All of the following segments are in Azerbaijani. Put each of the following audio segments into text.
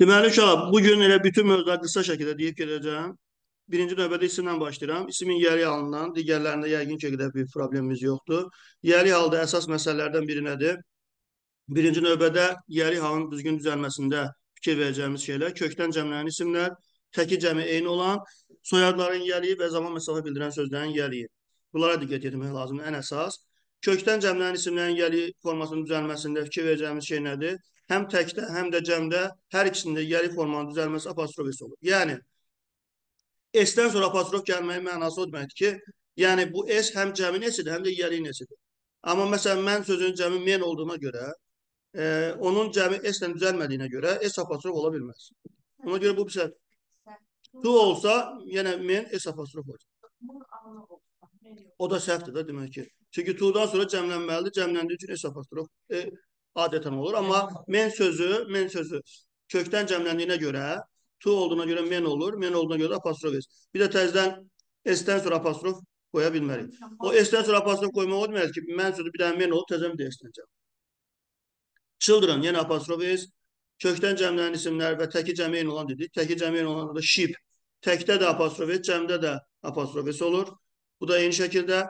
Deməli uşaqlar, bu gün elə bütün mövzuları qısa şəkildə deyib gedəcəm. Birinci növbədə isimlə başlayıram. İsmin yəri halından, digərlərində yəqin ki, qədər bir problemimiz yoxdur. Yəri halda əsas məsələlərdən biri nədir? Birinci növbədə yəri halın düzgün düzəlməsində fikir verəcəyimiz şeylər, kökdən cəmlənən isimlər, təki cəmi eyni olan, soyadların yəliyi və zaman məsafə bildirən sözlərin yəliyi. Bunlara diqqət etmək lazımdır, ən əsas. Kökdən cəmlənən isimlərin yəli formasının düzəlməsində fikir verəcəyimiz şey nədir? Həm təkdə, həm də cəmdə hər ikisində yəli formanın düzəlməsi apostrof S olur. Yəni, S-dən sonra apostrof gəlməyin mənası o deməkdir ki, yəni bu S həm cəmin S-idir, həm də yəli S-idir. Amma məsələn, mən sözün cəmi men olduğuna görə, e, onun cəmi S-lə düzəlmədiyinə görə S apostrof ola bilməz. Ona görə bu bir səbəb. Tu olsa, yenə men S apostrof olacaq. O da səhvdir də demək ki. Çünki tu'dan sonra cəmlənməlidir. Cəmləndiyi üçün S apostrof e, adətən olur. Amma men sözü, men sözü kökdən cəmləndiyinə görə, tu olduğuna görə men olur. Men olduğuna görə apostrof S. Bir də təzədən S-dən sonra apostrof qoya bilmərik. O S-dən sonra apostrof qoymaq o deməkdir ki, mən sözü bir dənə men olub, təzən bir də S-dən cəmlənir. Children, yenə apostrof S. Kökdən cəmlənən isimlər və təki cəmi olan dedik. Təki cəmi olan da sheep. Təkdə də apostrof S, cəmdə də apostrof S olur. Bu da eyni şəkildə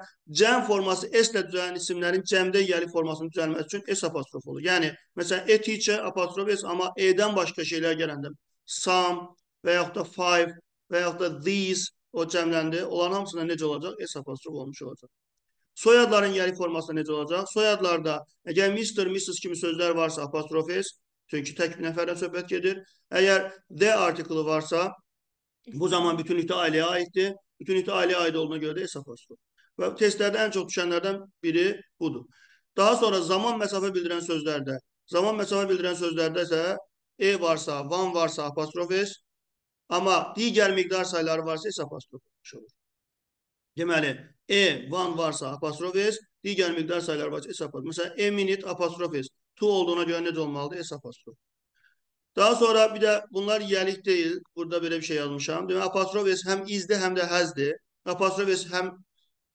cəm forması S ilə düzələn isimlərin cəmdə yəli formasının düzəlməsi üçün S apostrof olur. Yəni, məsələn, e teacher apostrof S, amma E-dən başqa şeylər gələndə some və yaxud da five və yaxud da these o cəmləndi. Olan hamısında necə olacaq? S apostrof olmuş olacaq. Soyadların yəli formasında necə olacaq? Soyadlarda əgər Mr. Mrs. kimi sözlər varsa apostrof S, çünki tək bir nəfərdən söhbət gedir. Əgər the artiklı varsa, bu zaman bütünlükdə ailəyə aiddir bütünlükdə ailəyə aid olduğuna görə də hesab olsun. Və testlərdə ən çox düşənlərdən biri budur. Daha sonra zaman məsafə bildirən sözlərdə, zaman məsafə bildirən sözlərdə isə e varsa, van varsa apostrof s, amma digər miqdar sayları varsa isə apostrof olur. Deməli, e, van varsa apostrof s, digər miqdar sayları varsa s apostrof. Məsələn, e minute apostrof s, tu olduğuna görə necə olmalıdır? S apostrof. Daha sonra bir de bunlar yelik değil. Burada böyle bir şey yazmışam. Demek apostrof s hem izde hem de hezdi. Apostrof s hem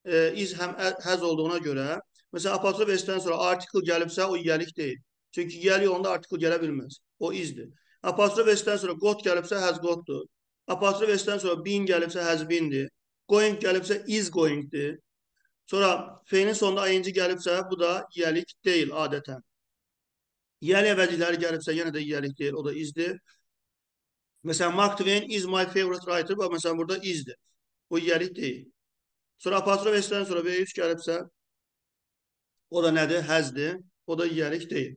e, iz hem hez olduğuna göre mesela apostrof s'ten sonra article gelipse o yelik değil. Çünkü yeli onda article gelebilmez. O izdi. Apostrof s'ten sonra got gelipse has gottu. Apostrof s'ten sonra been gelipse has beendi. Going gelipse is going'di. Sonra fe'nin sonunda ing gelipse bu da yelik değil adeten. Yer əvəzlikləri gəlibsə, yenə də yelik deyil, o da izdir. Məsələn, Mark Twain is my favorite writer, bax, məsələn, burada izdir. O yelik deyil. Sonra apostrof S-dən sonra V3 gəlibsə, o da nədir? Həzdir. O da yelik deyil.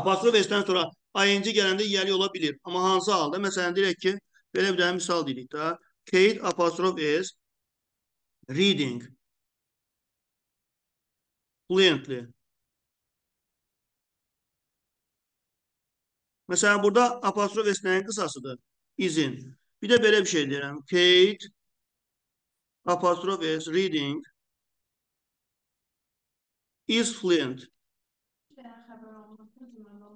Apostrof S-dən sonra ING gələndə yelik ola bilir. Amma hansı halda? Məsələn, deyək ki, belə bir dənə misal deyirik da. Kate apostrof S reading fluently. Mesela burada apostrof esneyen kısasıdır. İzin. Bir de böyle bir şey diyelim. Kate apostrof s reading is fluent.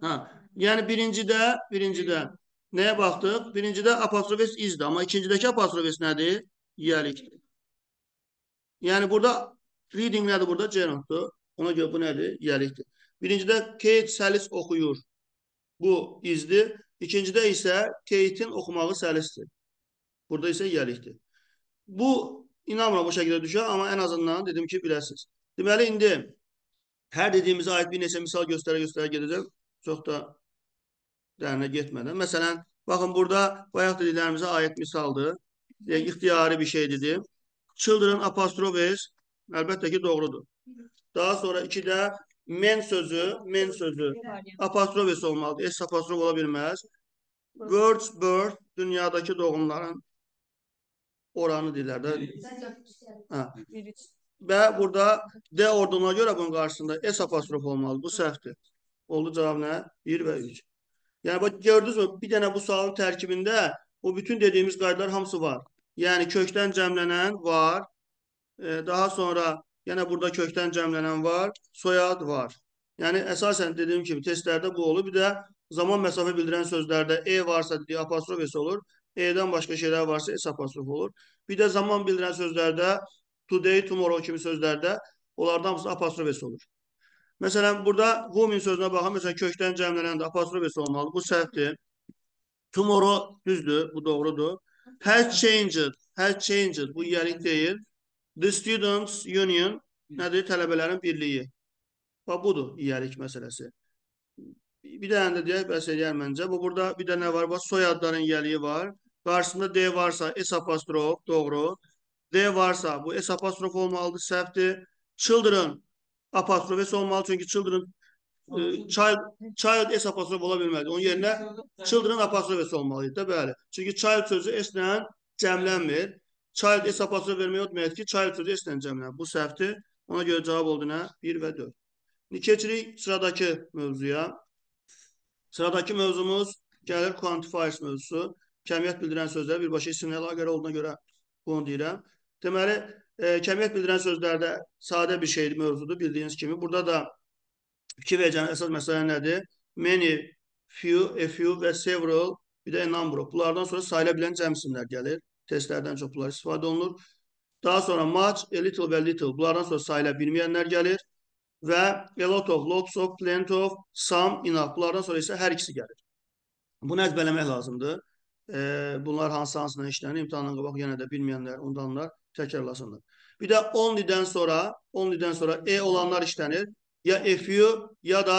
Ha, yani birincide birincide neye baktık? Birincide apostrof s izdi ama ikincideki apostrof s nedir? Yelikdir. Yani burada reading nedir burada? Cenot'tu. Ona göre bu nedir? Yelikdir. Birincide Kate səlis oxuyur. Bu izdir. İkincidə isə Kate-in oxumağı səlisdir. Burada isə yelikdir. Bu inanmıram bu şəkildə düşər, amma ən azından dedim ki, biləsiniz. Deməli, indi hər dediyimizə aid bir neçə misal göstərə-göstərə gedəcəm. Çox da dərinə getmədən. Məsələn, baxın, burada bayaq dediklərimizə aid misaldır. İxtiyari bir şey dedim. Children apostrophe s əlbəttə ki, doğrudur. Daha sonra ikidə men sözü, men sözü apostrofesi olmalıdır. S apostrof ola bilməz. Words birth dünyadakı doğumların oranı deyirlər də. Hə. Və burada D orduna görə bunun qarşısında S apostrof olmalı. Bu səhvdir. Oldu cavab nə? 1 və 3. Yəni bax gördünüzmü? Bir dənə bu sualın tərkibində o bütün dediyimiz qaydalar hamısı var. Yəni kökdən cəmlənən var. E, daha sonra Yine burada kökten cəmlənən var, soyad var. Yəni əsasən dediyim kimi testlərdə bu olur. Bir də zaman məsafə bildirən sözlərdə e varsa dediyi apostrof s olur. E-dən başqa şeylər varsa s apostrof olur. Bir də zaman bildirən sözlərdə today, tomorrow kimi sözlərdə onlardan hamısı apostrof s olur. Məsələn, burada woman sözünə baxın. Məsələn, kökdən cəmlənəndə apostrof s olmalı. Bu səhvdir. Tomorrow düzdür, bu doğrudur. Has changed, has changed. Bu yerik deyil. The Students Union nədir? Tələbələrin birliyi. Bax, budur yerik məsələsi. Bir dənə də deyək, bəs eləyər məncə. Bu burada bir də nə var? Bax, soyadların yəliyi var. Qarşısında D varsa S apostrof, doğru. D varsa bu S apostrof olmalıdır, səhvdir. Children apostrof S olmalı çünki children e, child, child S apostrof ola bilmədi. Onun yerinə children apostrof S olmalıydı da, bəli. Çünki child sözü S ilə cəmlənmir. Child S apostrof vermək olmayacaq ki, child sözü S ilə cəmlənir. Bu səhvdir. Ona görə cavab oldu nə? 1 və 4. İndi keçirik sıradakı mövzuya. Sıradakı mövzumuz gəlir quantifiers mövzusu kəmiyyət bildirən sözlər birbaşa isimlə əlaqəli olduğuna görə bunu deyirəm. Deməli, e, kəmiyyət bildirən sözlərdə sadə bir şeydir, mövzudur bildiyiniz kimi. Burada da iki verəcəyiniz əsas məsələ nədir? Many, few, a few və several, bir də a number of. Bunlardan sonra sayıla bilən cəm isimlər gəlir. Testlərdən çox bunlar istifadə olunur. Daha sonra much, a little və little. Bunlardan sonra sayıla bilməyənlər gəlir. Və a lot of, lots of, plenty of, some, enough. Bunlardan sonra isə hər ikisi gəlir. Bunu əzbərləmək lazımdır e, bunlar hansı hansına işlənir, imtahandan qabaq yenə də bilməyənlər, ondanlar təkrarlasınlar. Bir də only-dən sonra, only-dən sonra e olanlar işlənir. Ya a few ya da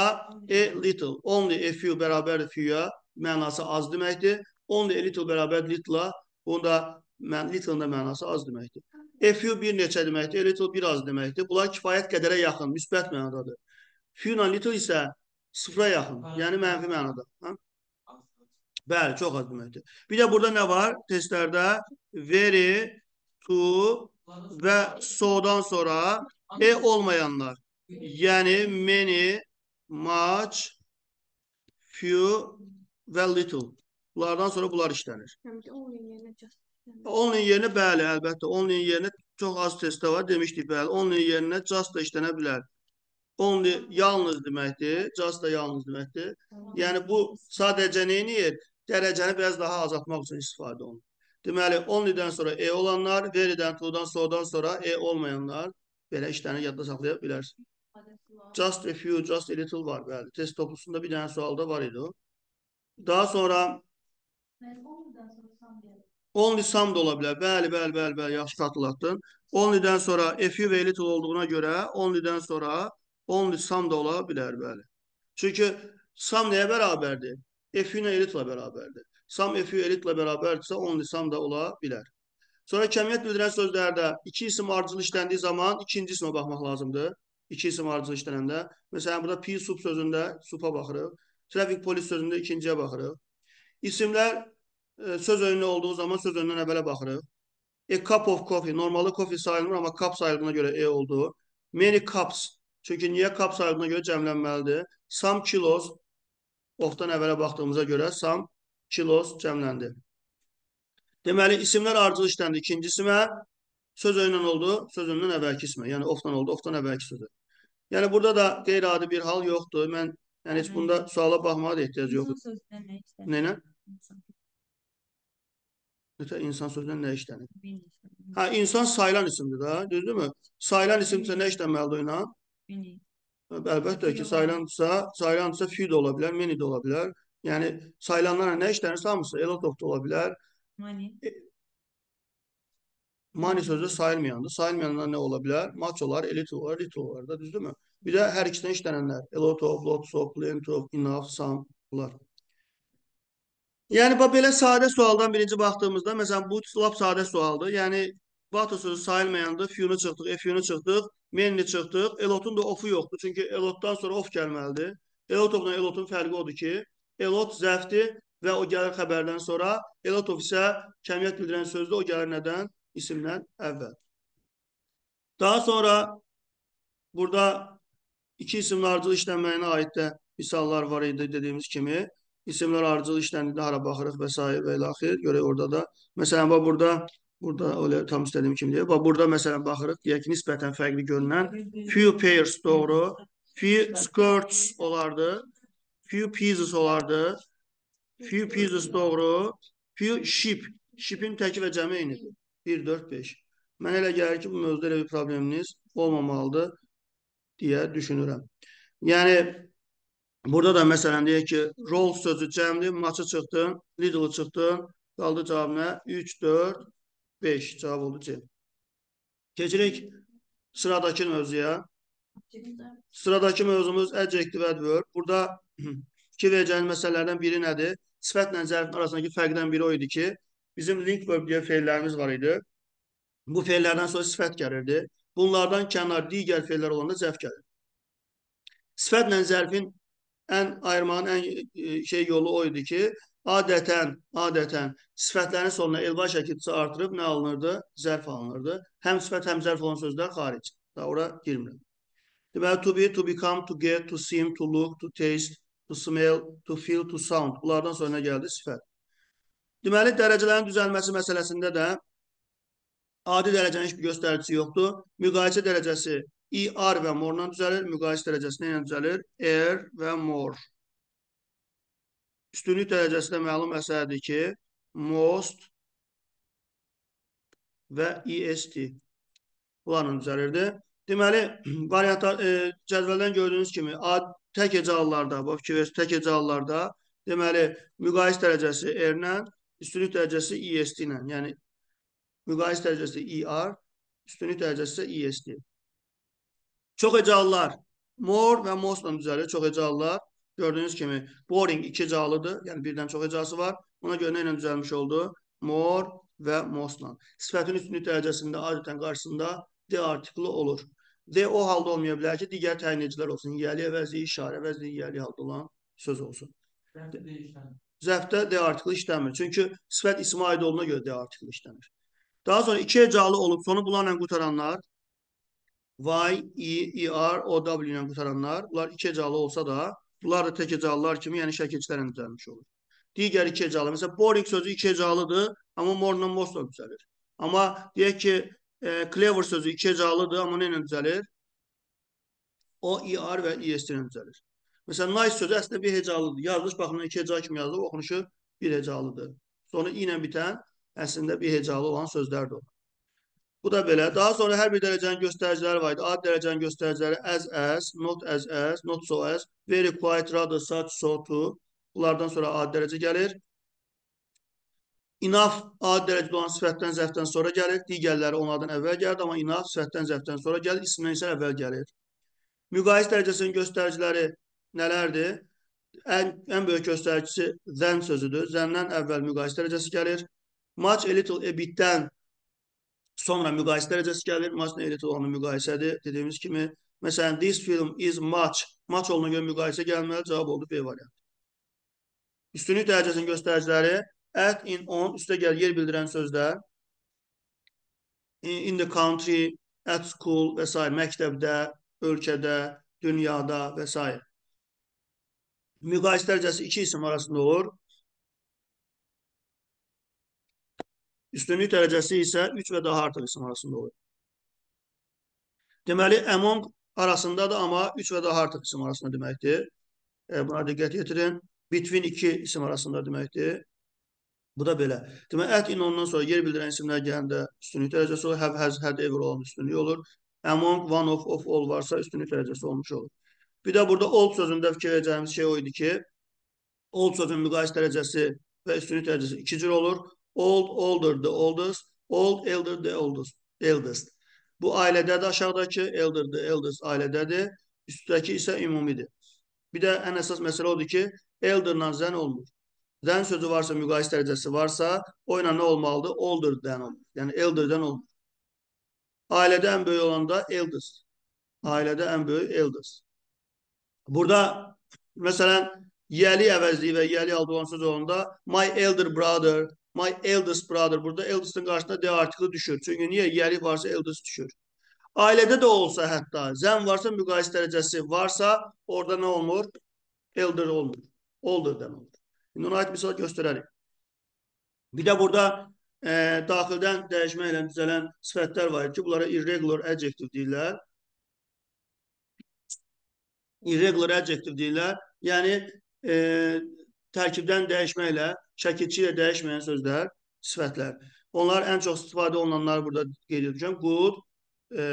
a little. Only a few bərabər few-ya mənası az deməkdir. Only a little bərabər little-a bunda mən little-ın da mənası az deməkdir. A few bir neçə deməkdir, a little bir az deməkdir. Bunlar kifayət qədərə yaxın, müsbət mənadadır. Few ilə little isə sıfıra yaxın, yəni mənfi mənada. Hə? Bəli, çox az deməkdir. Bir də burada nə var? Testlərdə very, to və so-dan sonra e olmayanlar. Yəni many, much, few və little. Bunlardan sonra bunlar işlənir. Only yerinə bəli, əlbəttə. Only yerinə çox az testdə var. Demişdik, bəli. Only yerinə just da işlənə bilər. Only yalnız deməkdir. Just da yalnız deməkdir. Yəni bu sadəcə nə edir? dərəcəni biraz daha azaltmaq üçün istifadə olunur. Deməli, only-dən sonra e olanlar, very-dən, to-dan, so-dan sonra e olmayanlar belə işlərini yadda saxlaya bilərsin. Just a few, just a little var, bəli. Test toplusunda bir dənə sualda var idi o. Daha sonra only some da ola bilər. Bəli, bəli, bəli, bəli, yaxşı xatırlatdın. Only-dən sonra few və little olduğuna görə only-dən sonra only some da ola bilər, bəli. Çünki some nəyə bərabərdir? F ilə elitlə bərabərdir. Sam F elitlə bərabərdirsə, only sam da ola bilər. Sonra kəmiyyət bildirən sözlərdə iki isim ardıcıl işləndiyi zaman ikinci ismə baxmaq lazımdır. İki isim ardıcıl işlənəndə. Məsələn, burada P sub sözündə supa baxırıq. Traffic polis sözündə ikinciyə baxırıq. İsimlər e, söz önündə olduğu zaman söz önündən əvvələ baxırıq. A cup of coffee. Normalı coffee sayılmır, amma cup sayıldığına görə E oldu. Many cups. Çünki niyə cup sayıldığına görə cəmlənməlidir. Some kilos Ofdan əvvələ baxdığımıza görə sam, kilos cəmləndi. Deməli, isimlər ardıcıl işləndi ikinci isimə, söz önündən oldu, söz önündən əvvəlki ismə. Yəni, ofdan oldu, ofdan əvvəlki sözü. Yəni, burada da qeyri-adi bir hal yoxdur. Mən yəni, heç bunda suala baxmağa da ehtiyac yoxdur. Nəylə? Ötə insan sözündən nə işlənir? Hə, insan sayılan isimdir da, düzdürmü? Sayılan isimsə nə işlənməlidir ilə? Bini. Əlbəttə ki, sayılansa, sayılansa fi də ola bilər, meni də ola bilər. Yəni sayılanlarla nə işlənirsə hamısı elotov da ola bilər. Mani. E, mani sözü sayılmayandır. Sayılmayanlar nə ola bilər? Maç olar, elit olar, lit olar da, düzdürmü? Bir də hər ikisindən işlənənlər. Elotov, lotsov, plentov, enough, some bunlar. Yəni belə sadə sualdan birinci baxdığımızda, məsələn, bu lap sadə sualdır. Yəni Vato sözü sayılmayandır. Fiyunu çıxdıq, F-yunu çıxdıq, menini çıxdıq. Elotun da ofu yoxdur. Çünki elotdan sonra of gəlməlidir. Elotovla elotun fərqi odur ki, elot zəfdir və o gəlir xəbərdən sonra. Elotov isə kəmiyyət bildirən sözdür. O gəlir nədən? İsimdən əvvəl. Daha sonra burada iki isimli ardıcıl işlənməyinə aid də misallar var idi dediyimiz kimi. İsimlər ardıcıl işləndiyində hara baxırıq və s. və ilə axir. Görək orada da. Məsələn, burada Burada öyle tam istədiyim kimi deyil. Burada məsələn baxırıq, deyək ki, nisbətən fərqli görünən few pairs doğru, few skirts olardı, few pieces olardı, few pieces doğru, few sheep, sheep'in təki və cəmi eynidir. 1, 4, 5. Mənə elə gəlir ki, bu mövzuda elə bir probleminiz olmamalıdır deyə düşünürəm. Yəni burada da məsələn deyək ki, roll sözü cəmdir, maçı çıxdın, Lidl çıxdın, qaldı cavab nə? 3, 4, 5 cavab oldu C. Keçirik sıradakı mövzuya. Sıradakı mövzumuz adjective adverb. Burada fikir verəcəyiniz məsələlərdən biri nədir? Sifətlə zərfin arasındakı fərqdən biri o idi ki, bizim link verb deyə feillərimiz var idi. Bu feillərdən sonra sifət gəlirdi. Bunlardan kənar digər feillər olanda zərf gəlir. Sifətlə zərfin ən ayırmanın ən e, şey yolu o idi ki, adətən, adətən sifətlərin sonuna elva şəkilçisi artırıb nə alınırdı? Zərf alınırdı. Həm sifət, həm zərf olan sözlər xaric. Daha ora girmirəm. Deməli, to be, to become, to get, to seem, to look, to taste, to smell, to feel, to sound. Bunlardan sonra gəldi sifət. Deməli, dərəcələrin düzəlməsi məsələsində də adi dərəcənin heç bir göstəricisi yoxdur. Müqayisə dərəcəsi ER və more-la düzəlir. Müqayisə dərəcəsi ilə düzəlir? ER və more. Üstünlük dərəcəsi də məlum məsələdir ki, most və EST bunlarla düzəlirdi. Deməli, variantlar e, cədvəldən gördüyünüz kimi tək hecalılarda, bu fikir tək hecalılarda deməli müqayisə dərəcəsi R-lə, üstünlük dərəcəsi EST ilə, yəni müqayisə dərəcəsi ER, üstünlük dərəcəsi isə EST. Çox hecalılar more və most-la düzəlir, çox hecalılar. Gördüyünüz kimi boring iki hecalıdır, yəni birdən çox hecası var. Ona görə nə ilə düzəlmiş oldu? More və most-la. Sifətin üstünlük dərəcəsində adətən qarşısında D artiklı olur. D o halda olmaya bilər ki, digər təyin edicilər olsun. Yiyəli əvəzli, işarə əvəzli, yiyəli halda olan söz olsun. Zəfdə D artiklı işləmir. Çünki sifət ismi aid olduğuna görə D artiklı işləmir. Daha sonra iki hecalı olub sonu bunlarla qutaranlar Y, E, ER, OW ilə qutaranlar bunlar iki hecalı olsa da bunlar da tək hecalılar kimi yəni şəkilçilərlə düzəlmiş olur. Digər iki hecalı. Məsələn, boring sözü iki hecalıdır, amma morla mostla düzəlir. Amma deyək ki, e, clever sözü iki hecalıdır, amma nə ilə düzəlir? O, ER və EST ilə düzəlir. Məsələn, nice sözü əslində bir hecalıdır. Yazılış baxımından iki hecalı kimi yazılır, oxunuşu bir hecalıdır. Sonra i ilə bitən əslində bir hecalı olan sözlərdir. Bu da belə. Daha sonra hər bir dərəcənin göstəriciləri var idi. Ad dərəcənin göstəriciləri as as, not as as, not so as, very quite, rather, such, so to. Bunlardan sonra ad dərəcə gəlir. İnaf adi dərəcədə olan sifətdən, zəfdən sonra gəlir. Digərləri onlardan əvvəl gəlir, amma inaf sifətdən, zəfdən sonra gəlir, isimdən isə əvvəl gəlir. Müqayisə dərəcəsinin göstəriciləri nələrdir? Ən, ən böyük göstəricisi zən sözüdür. Zəndən əvvəl müqayisə dərəcəsi gəlir. Much, a little, a bitdən sonra müqayisə dərəcəsi gəlir. Much, a little olan müqayisədir. Dediyimiz kimi, məsələn, this film is much. Much olduğuna görə müqayisə gəlməli. Cavab oldu B variantı. Üstünlük dərəcəsinin göstəriciləri at, in, on, üstə gəl, yer bildirən sözlər. In the country, at school və s. Məktəbdə, ölkədə, dünyada və s. Müqayisə dərəcəsi iki isim arasında olur. Üstünlük dərəcəsi isə 3 və daha artıq isim arasında olur. Deməli, among arasındadır, amma 3 və daha artıq isim arasında deməkdir. E, buna diqqət yetirin. Between iki isim arasında deməkdir. Bu da belə. Demək, at in ondan sonra yer bildirən isimlər gələndə üstünlük dərəcəsi olur. Have, has, had, ever olan üstünlük olur. Among, one of, of, all varsa üstünlük dərəcəsi olmuş olur. Bir də burada old sözündə fikir verəcəyimiz şey o idi ki, old sözün müqayisə dərəcəsi və üstünlük dərəcəsi iki cür olur. Old, older, the oldest. Old, elder, the oldest. eldest. Bu ailədədir aşağıdakı, elder, the eldest ailədədir. Üstdəki isə ümumidir. Bir də ən əsas məsələ odur ki, elderla zən olmur. Dən sözü varsa, müqayisə dərəcəsi varsa, o ilə nə olmalıdır? Older-dən olur. Yəni elder-dən olmur. Ailədə ən böyük olanda eldest. Ailədə ən böyük eldest. Burada məsələn yəli əvəzliyi və yəli aldı olan söz olanda my elder brother, my eldest brother. Burada eldest'in qarşısında D artiklı düşür. Çünki niyə? Yəli varsa eldest düşür. Ailədə də olsa hətta zən varsa, müqayisə dərəcəsi varsa, orada nə olmur? Elder olmur. Older'dən olur. İndi ona aid misal göstərərik. Bir də burada e, daxildən dəyişmə ilə düzələn sifətlər var ki, bunlara irregular adjective deyirlər. Irregular adjective deyirlər. Yəni e, tərkibdən dəyişməklə, şəkilçi ilə dəyişməyən sözlər, sifətlər. Onlar ən çox istifadə olunanlar burada qeyd edəcəm. Good, e,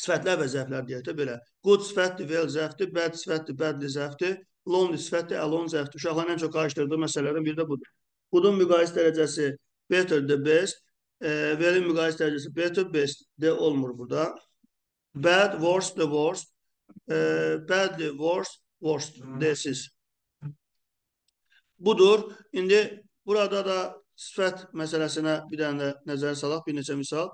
sifətlər və zəflər deyək də belə. Good sifətdir, well zəfdir, bad sifətdir, badly zəfdir, lonely sifətdir, alone zəfdir. Uşaqların ən çox qarşılaşdırdığı məsələlərdən biri də budur. Budun müqayisə dərəcəsi better, the best, e, well-in müqayisə dərəcəsi better, best de olmur burada. Bad, worst, the worst, e, badly, worst, worst desiz. Budur. İndi burada da sifət məsələsinə bir dənə də nəzər salaq, bir neçə misal.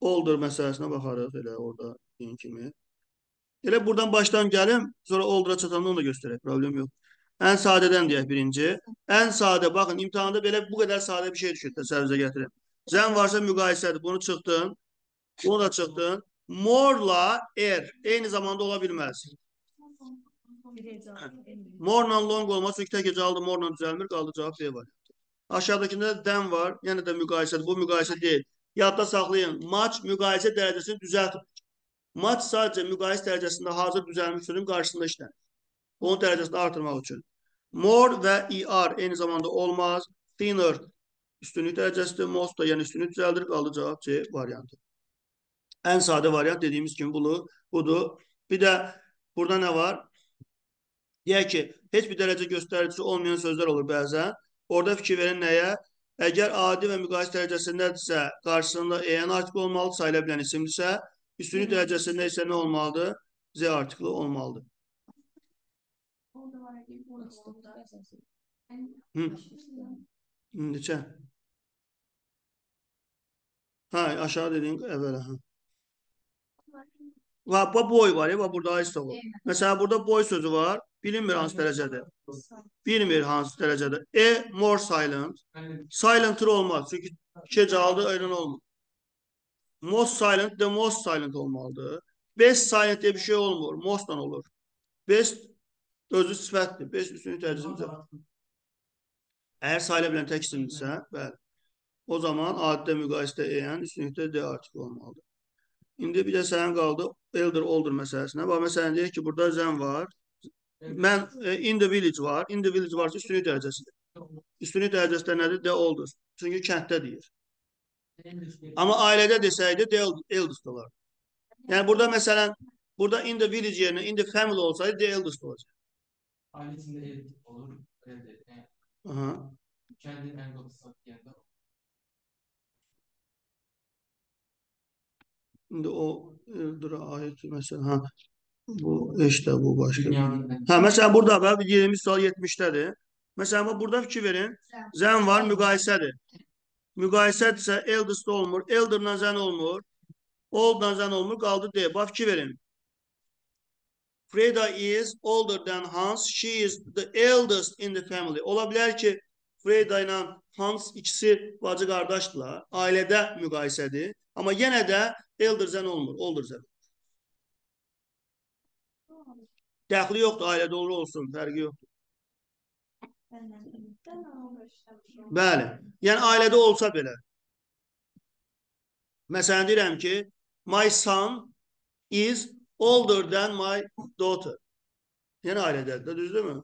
Older məsələsinə baxarıq elə orada deyin kimi. Elə buradan başdan gəlim, sonra older'a çatanda onu da göstərək, problem yox. Ən sadədən deyək birinci. Ən sadə, baxın, imtihanda belə bu qədər sadə bir şey düşür, təsəvvüzə gətirin. Zən varsa müqayisədir, bunu çıxdın, bunu da çıxdın. Morla er eyni zamanda ola bilməz. Morla long olmaz, çünki tək gecə aldı, morla düzəlmir, qaldı cavab B variantı. Aşağıdakında dən var, yəni də müqayisədir, bu müqayisə deyil. Yadda saxlayın, maç müqayisə dərəcəsini düzəltib. Maç sadəcə müqayisə dərəcəsində hazır düzəlmiş sözün qarşısında işlənir. Onun dərəcəsini artırmaq üçün. More və ER eyni zamanda olmaz. Thinner üstünlük dərəcəsidir. Most da yəni üstünlük düzəldir. Qaldı cavab C variantı. Ən sadə variant dediyimiz kimi bunu, budur. Bir də burada nə var? Deyək ki, heç bir dərəcə göstəricisi olmayan sözlər olur bəzən. Orada fikir verin nəyə? Əgər adi və müqayisə dərəcəsindədirsə, qarşısında EN artikli olmalı, sayıla bilən isimdirsə, üstünlük dərəcəsində isə nə olmalıdır? Z artikli olmalıdır. Hı. Neçə? Ha, aşağı dediğin evvela. Ha. Va, bu boy var ya, burada ayısta var. Mesela burada boy sözü var. Bilinmir hansı dərəcədə. Bilmir hansı dərəcədə. E, more silent. Silent olmaz. Çünki iki cavabı öyle olmaz. Most silent de most silent olmalıdır. Best silent diye bir şey olmur. Most'tan olur. Best özü sifətdir. Best üstünlük dərəcəsində. Əgər sayıla bilən tək isimdirsə, bəli. O zaman addə müqayisədə eən üstünlükdə D artikli olmalıdır. İndi bir də sənin qaldı elder older məsələsinə. Bax, məsələn, deyək ki, burada zən var. Mən e, in the village var. In the village varsa üstünlük dərəcəsidir. Üstünlük dərəcəsi də nədir? The older. Çünki kənddə deyir. Amma ailədə desəydi the eldest olar. Yəni burada məsələn, burada in the village yerinə in the family olsaydı the eldest olacaq. Ailesinde ev olur. Evde. Yani Aha. kendin en babası yerinde İndi o elder'a ait məsələn, ha bu işte bu başqa. dünyanın en Ha mesela burada var 20 sual 70'tedir. Mesela bu burada fikir verin. Zen var müqayisədir. Müqayisədirsə eldest olmur. Elder'la zen olmur. Old'la zen olmur. Qaldı D. Bax fikir verin. Freda is older than Hans. She is the eldest in the family. Ola bilər ki Freda ilə Hans ikisi bacı qardaşdılar. Ailədə müqayisədir. Amma yenə də elder zen olmur. Older zen. Dəxli yoxdur, ailədə olur olsun, fərqi yoxdur. Bəli. Yəni ailədə olsa belə. Məsələn deyirəm ki, my son is older than my daughter. Yəni ailədədir, düzdürmü?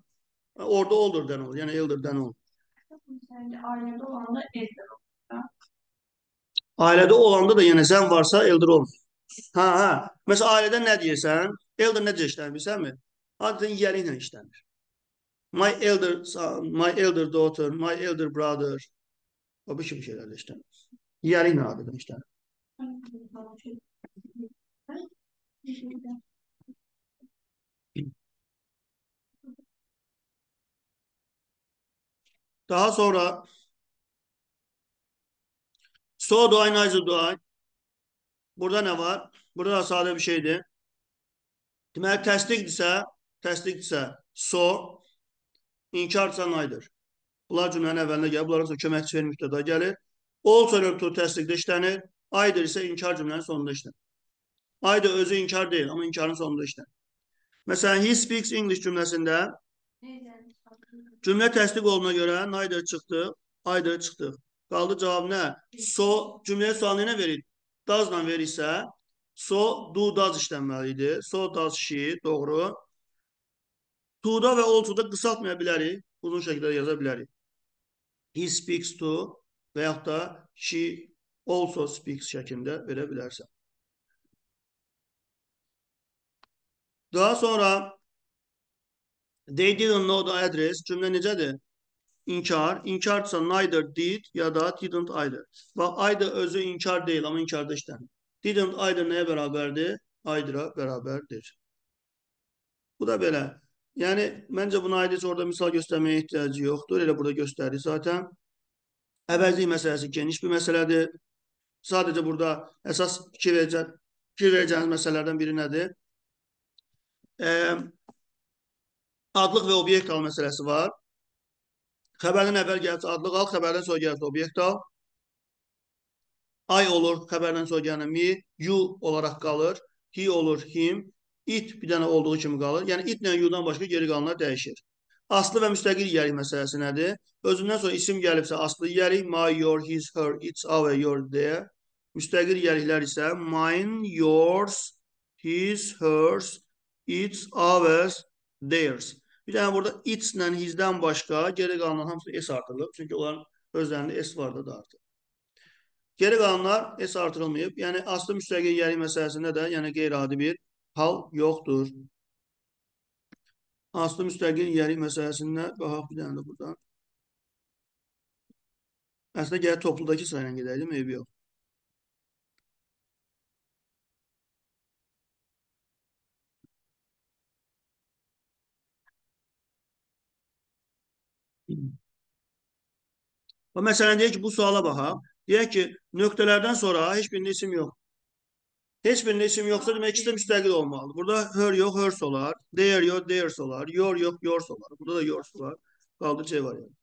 Orada older than olur, yəni elder than olur. Ailede olan da elder olur. Ailədə olanda da yenə sən varsa elder olmur. Ha, ha. Məsələn ailədə nə deyirsən? Elder necə işlənir bilsənmi? Adətən yeri ilə işlənir. My elder son, my elder daughter, my elder brother. O bir kimi şeylərlə işlənir. Yeri ilə adətən işlənir. Daha sonra so do I, neither do I. Burada ne var? Burada da sade bir şeydi. Deməli, təsdiqdirsə, təsdiqdirsə so, inkarsa neither. Bunlar cümlənin əvvəlinə gəlir. Bunların sonra köməkçi verir mübtəda gəlir. Also örtü təsdiqdə işlənir. Either isə inkar cümlənin sonunda işlənir. Either özü inkar deyil, amma inkarın sonunda işlənir. Məsələn, he speaks English cümləsində Cümlə təsdiq olduğuna görə neither çıxdı, either çıxdı. Qaldı cavab nə? So cümləyə sualını nə verir? Does-la verirsə, so do does işlənməli idi. So does she, doğru. To-da və all-to-da qısaltmaya bilərik. Uzun şəkildə yaza bilərik. He speaks to və yaxud da she also speaks şəklində verə bilərsən. Daha sonra they didn't know the address. Cümle necədir? İnkar. İnkarsa neither did ya da didn't either. Bak either özü inkar değil ama inkarda işlem. Didn't either neye beraberdir? Either'a beraberdir. Bu da belə. Yəni, məncə buna aid heç orada misal göstərməyə ihtiyacı yoxdur. Elə burada göstərir zaten. Əvəzlik məsələsi geniş bir məsələdir. Sadəcə burada əsas fikir verəcək, fikir verəcəyiniz məsələlərdən biri nədir? Ə, adlıq və obyekt al məsələsi var. Xəbərdən əvvəl gəlsə adlıq al, xəbərdən sonra gəlsə obyekt al. I olur, xəbərdən sonra gələn me, you olaraq qalır, he olur, him, it bir dənə olduğu kimi qalır. Yəni itlə you-dan başqa geri qalanlar dəyişir. Aslı və müstəqil yiyəlik məsələsi nədir? Özündən sonra isim gəlibsə aslı yiyəlik, my, your, his, her, its, our, your, their. Müstəqil yiyəliklər isə mine, yours, his, hers, its, ours, theirs. Bir dənə burada its ilə his-dən başqa geri qalanlar hamısı s artırılıb. Çünki onların özlərində s var da artıq. Geri qalanlar S artırılmayıb. Yəni aslı müstəqil yiyəlik məsələsində də yəni qeyri-adi bir hal yoxdur. Aslı müstəqil yiyəlik məsələsində baxaq bir dənə də buradan. Əslində gəlir topludakı sırayla gedəydim, eybi yox. O məsələn deyək ki, bu suala baxaq. Deyək ki, nöqtələrdən sonra heç birində isim yox. Heç birində isim yoxsa demək ikisi də müstəqil olmalıdır. Burada her yox, hers olar. Their yox, theirs olar. Your yox, yours olar. Burada da yours var. Qaldı C variantı.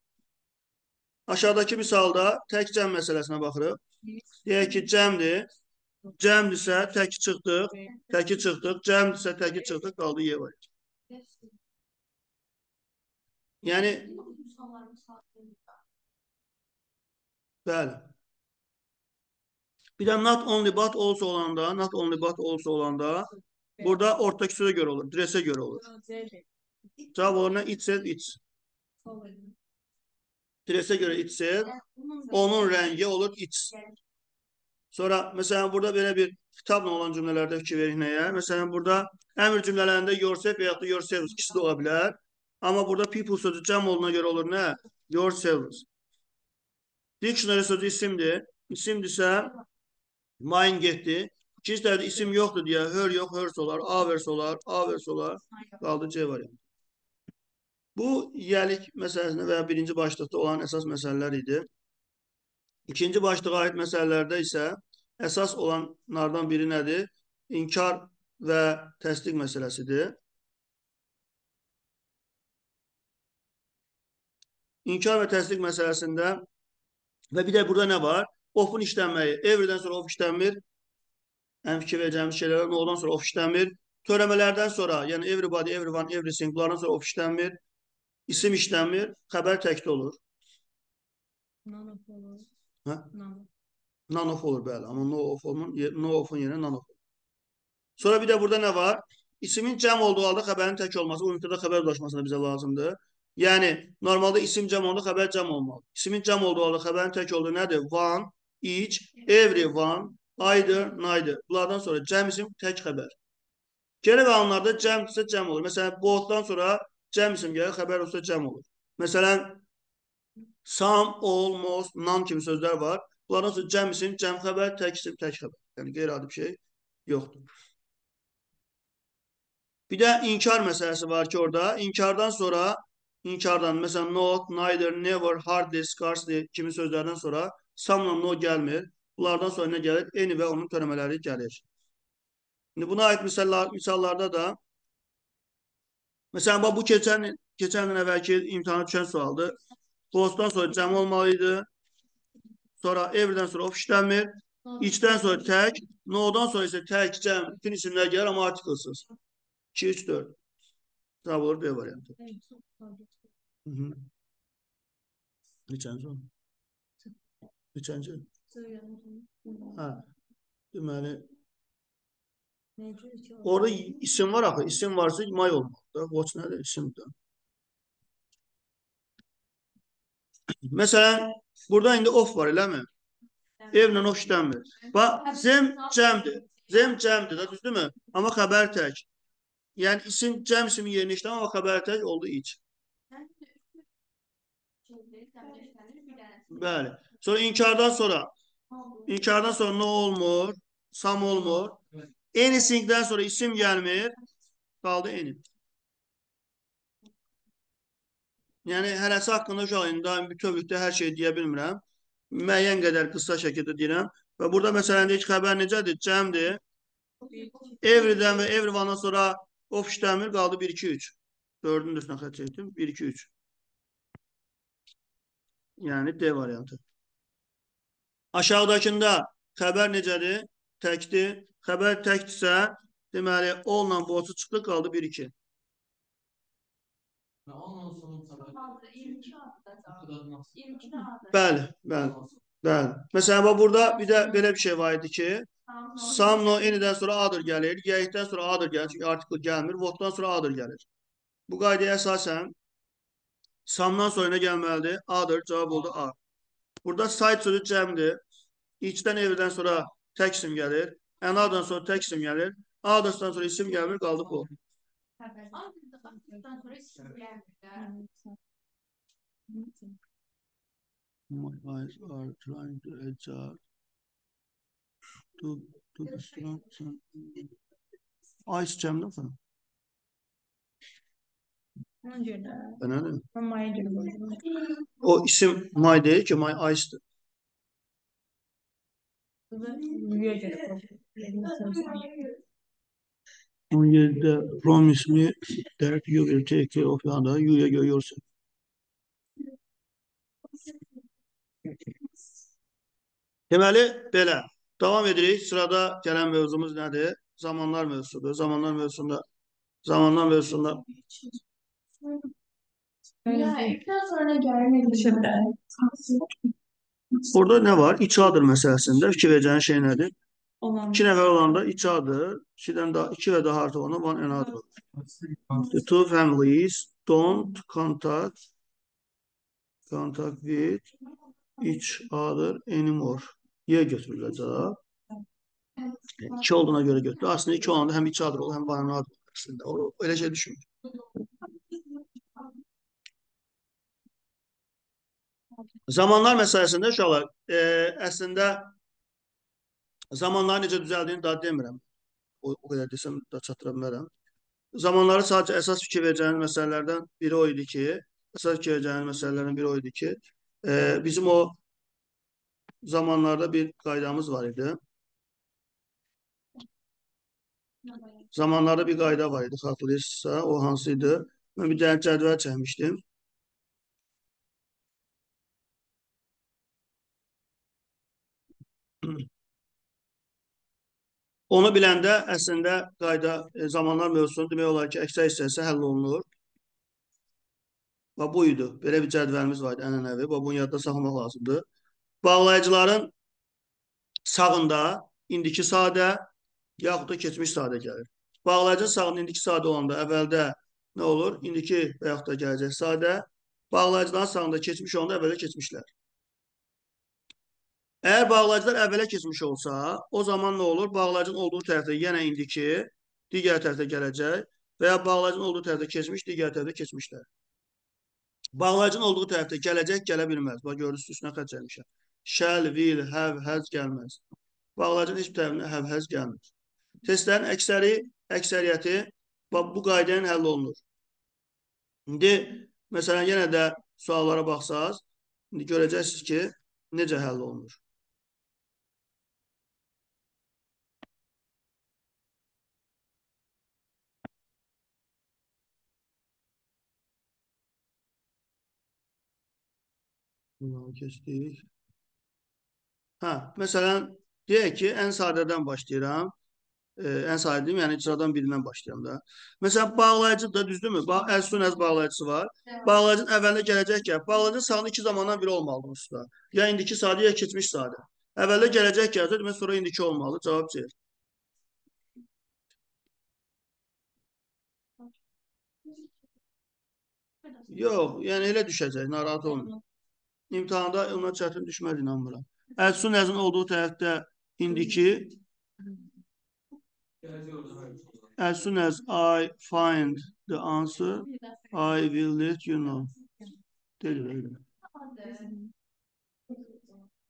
Aşağıdakı misalda tək cəm məsələsinə baxırıq. Deyək ki, cəmdir. Cəmdirsə təki çıxdıq, təki çıxdıq. Cəmdirsə təki çıxdıq, qaldı Y variantı. Yəni, bəli. Bir də not only but also olanda, not only but also olanda burada ortadakı sözə görə olur, dress'e görə olur. Cavab olur nə? It says it's. Dress'e görə it says, onun rəngi olur it's. Sonra mesela burada belə bir kitabla olan cümlələrdə fikir verin nəyə? Məsələn burada əmr cümlələrində yourself və yaxud da yourselves ikisi də ola bilər. Amma burada people sözü cəm olduğuna görə olur nə? Yourselves. Dictionary sözü isimdir. İsimdirsə mine getdi. İkinci tərəfdə isim yoxdur deyə her yox, hers olar, ours olar, ours olar. Qaldı C variantı. Bu yiyəlik məsələsində və ya birinci başlıqda olan əsas məsələlər idi. İkinci başlığa aid məsələlərdə isə əsas olanlardan biri nədir? İnkar və təsdiq məsələsidir. İnkar və təsdiq məsələsində və bir də burada nə var? Ofun işlənməyi. Everydən sonra of işlənmir. Ən fikir verəcəyimiz şeylər var. No'dan sonra of işlənmir. Törəmələrdən sonra, yəni everybody, everyone, everything bunlardan sonra of işlənmir. İsim işlənmir. Xəbər təkdə olur. None of olur. Hə? None. None of olur bəli. Amma no of-un no of-un yerinə none of. Sonra bir də burada nə var? İsimin cəm olduğu halda xəbərin tək olması, mübtəda xəbər ulaşması da bizə lazımdır. Yəni normalda isim cəm olanda xəbər cəm olmalı. İsimin cəm olduğu halda xəbərin tək olduğu nədir? One, each, everyone, either, neither. Bunlardan sonra cəm isim tək xəbər. Geri qalanlarda cəm isə cəm olur. Məsələn, bothdan sonra cəm isim gəlir, xəbər olsa cəm olur. Məsələn, some, almost, none kimi sözlər var. Bunlardan sonra cəm isim, cəm xəbər, tək isim, tək xəbər. Yəni qeyri-adi bir şey yoxdur. Bir də inkar məsələsi var ki, orada inkardan sonra inkardan məsələn not, neither, never, hardly, scarcely kimi sözlərdən sonra some no gəlmir. Bunlardan sonra nə gəlir? Any və onun törəmələri gəlir. İndi buna aid misallar, misallarda da məsələn bu keçən keçən il əvvəlki imtahana düşən sualdır. Postdan sonra cəm olmalıydı. Sonra everydən sonra of işlənmir. İçdən sonra tək, no'dan sonra isə tək, cəm, bütün isimlər gəlir amma artiklsız. 2, 3, 4. Cavab olur B variantı. Hı -hı. O? Neçənci? Hə. Deməli, orada isim var axı. İsim varsa may olmalıdır. Watch nədir? İsimdir. Məsələn, burada indi of var, eləmi? Evlə of işlənmir. Bax, zem cəmdir. Zem cəmdir, də düzdürmü? Amma xəbər tək. Yəni isim cəm ismin yerinə işləm, amma xəbər tək oldu iç. Bəli. Sonra inkardan sonra inkardan sonra nə olmur? Sam olmur. Evet. Anything'dən sonra isim gəlmir. Qaldı any. Yəni hərəsi haqqında uşaq indi daim bütövlükdə hər şey deyə bilmirəm. Müəyyən qədər qısa şəkildə deyirəm. Və burada məsələn ki, xəbər necədir? Cəmdir. Everydən və everyone'dan sonra of işləmir, qaldı 1 2 3. 4-ün də üstünə xətt çəkdim. 1 2 3. Yəni D variantı. Aşağıdakında xəbər necədir? Təkdir. Xəbər təkdirsə, deməli, onunla boğaçı çıxdı, qaldı 1 2. Ve ondan sonra tabii bu kadar nasıl? Bəli, bəli, bəli. Məsələn, bax burada bir də belə bir şey var idi ki, Samno enidən sonra adır gəlir, yəyikdən sonra adır gəlir, çünki artikl gəlmir, votdan sonra adır gəlir. Bu qaydaya əsasən samdan sonra nə gəlməlidir? Adır, cavab oldu A. Burada site sözü cəmdir. İçdən evdən sonra tək isim gəlir. Anadan sonra tək isim gəlir. Adasdan sonra isim gəlmir, qaldı bu. My eyes are trying to adjust to, to the structure. Ice cəmdir falan. Maya görə O isim my değil ki, my. 17'de promise me that you will take care of your other, you'ya görüyorsun. Deməli, belə. Davam edirik. Sırada gələn mövzumuz nədir? Zamanlar mövzusudur. Zamanlar mövzusunda zamanlar mövzusunda Ya ekran sonra gelmedi. Şimdi burada nə var? İçadır məsələsində fikir verəcəyin şey nədir? olan İki nəfər olanda içadır. İkidən daha iki və daha artıq olanda one another. The two families don't contact contact with each other anymore. Yer götürüləcək. İki olduğuna göre götür. Aslında iki olanda hem iç adır olur hem one another olur aslında. O, öyle şey düşün. Zamanlar məsələsində uşaqlar, e, əslində zamanları necə düzəldiyini daha demirəm. O, o qədər desəm da çatıra bilmərəm. Zamanları sadəcə əsas fikir verəcəyiniz məsələlərdən biri o idi ki, əsas fikir verəcəyiniz məsələlərdən biri o idi ki, e, bizim o zamanlarda bir qaydamız var idi. Zamanlarda bir qayda var idi, xatırlayırsınızsa, o hansı idi? Mən bir dənə cədvəl çəkmişdim. Onu biləndə əslində qayda e, zamanlar mövzusunu demək olar ki, əksər hissəsi həll olunur. Və bu idi. Belə bir cədvəlimiz var idi ənənəvi. Və bunu yadda saxlamaq lazımdır. Bağlayıcıların sağında indiki sadə yaxud da keçmiş sadə gəlir. Bağlayıcının sağında indiki sadə olanda əvvəldə nə olur? İndiki və yaxud da gələcək sadə. Bağlayıcıların sağında keçmiş olanda əvvəldə keçmişlər. Əgər bağlayıcılar əvvələ keçmiş olsa, o zaman nə olur? Bağlayıcının olduğu tərəfdə yenə indiki, digər tərəfdə gələcək və ya bağlayıcının olduğu tərəfdə keçmiş, digər tərəfdə keçmişlər. Bağlayıcının olduğu tərəfdə gələcək gələ bilməz. Bax görürsünüz, üstünə xətt çəkmişəm. Shall, will, have, has gəlməz. Bağlayıcının heç bir tərəfinə have, has gəlmir. Testlərin əksəri, əksəriyyəti bax, bu qayda ilə həll olunur. İndi, məsələn, yenə də suallara baxsaq, indi görəcəksiniz ki, necə həll olunur. Bunları keçdik. Hə, məsələn, deyək ki, ən sadədən başlayıram. Ee, ən sadə deyim, yəni icradan birindən başlayıram da. Məsələn, bağlayıcı da düzdürmü? Ba as soon as bağlayıcısı var. Bağlayıcının əvvəlində gələcək gəl. Bağlayıcının sağında iki zamandan biri olmalıdır usta. Ya indiki sadə, ya keçmiş sadə. Əvvəldə gələcək gəlsə, demək sonra indiki olmalı. Cavab C. Yox, yəni elə düşəcək, narahat olmayın. İmtahanda ona çətin düşməz inanmıram. Soon as-ın olduğu tərəfdə indiki, as soon as I find the answer, I will let you know. Değil öyle.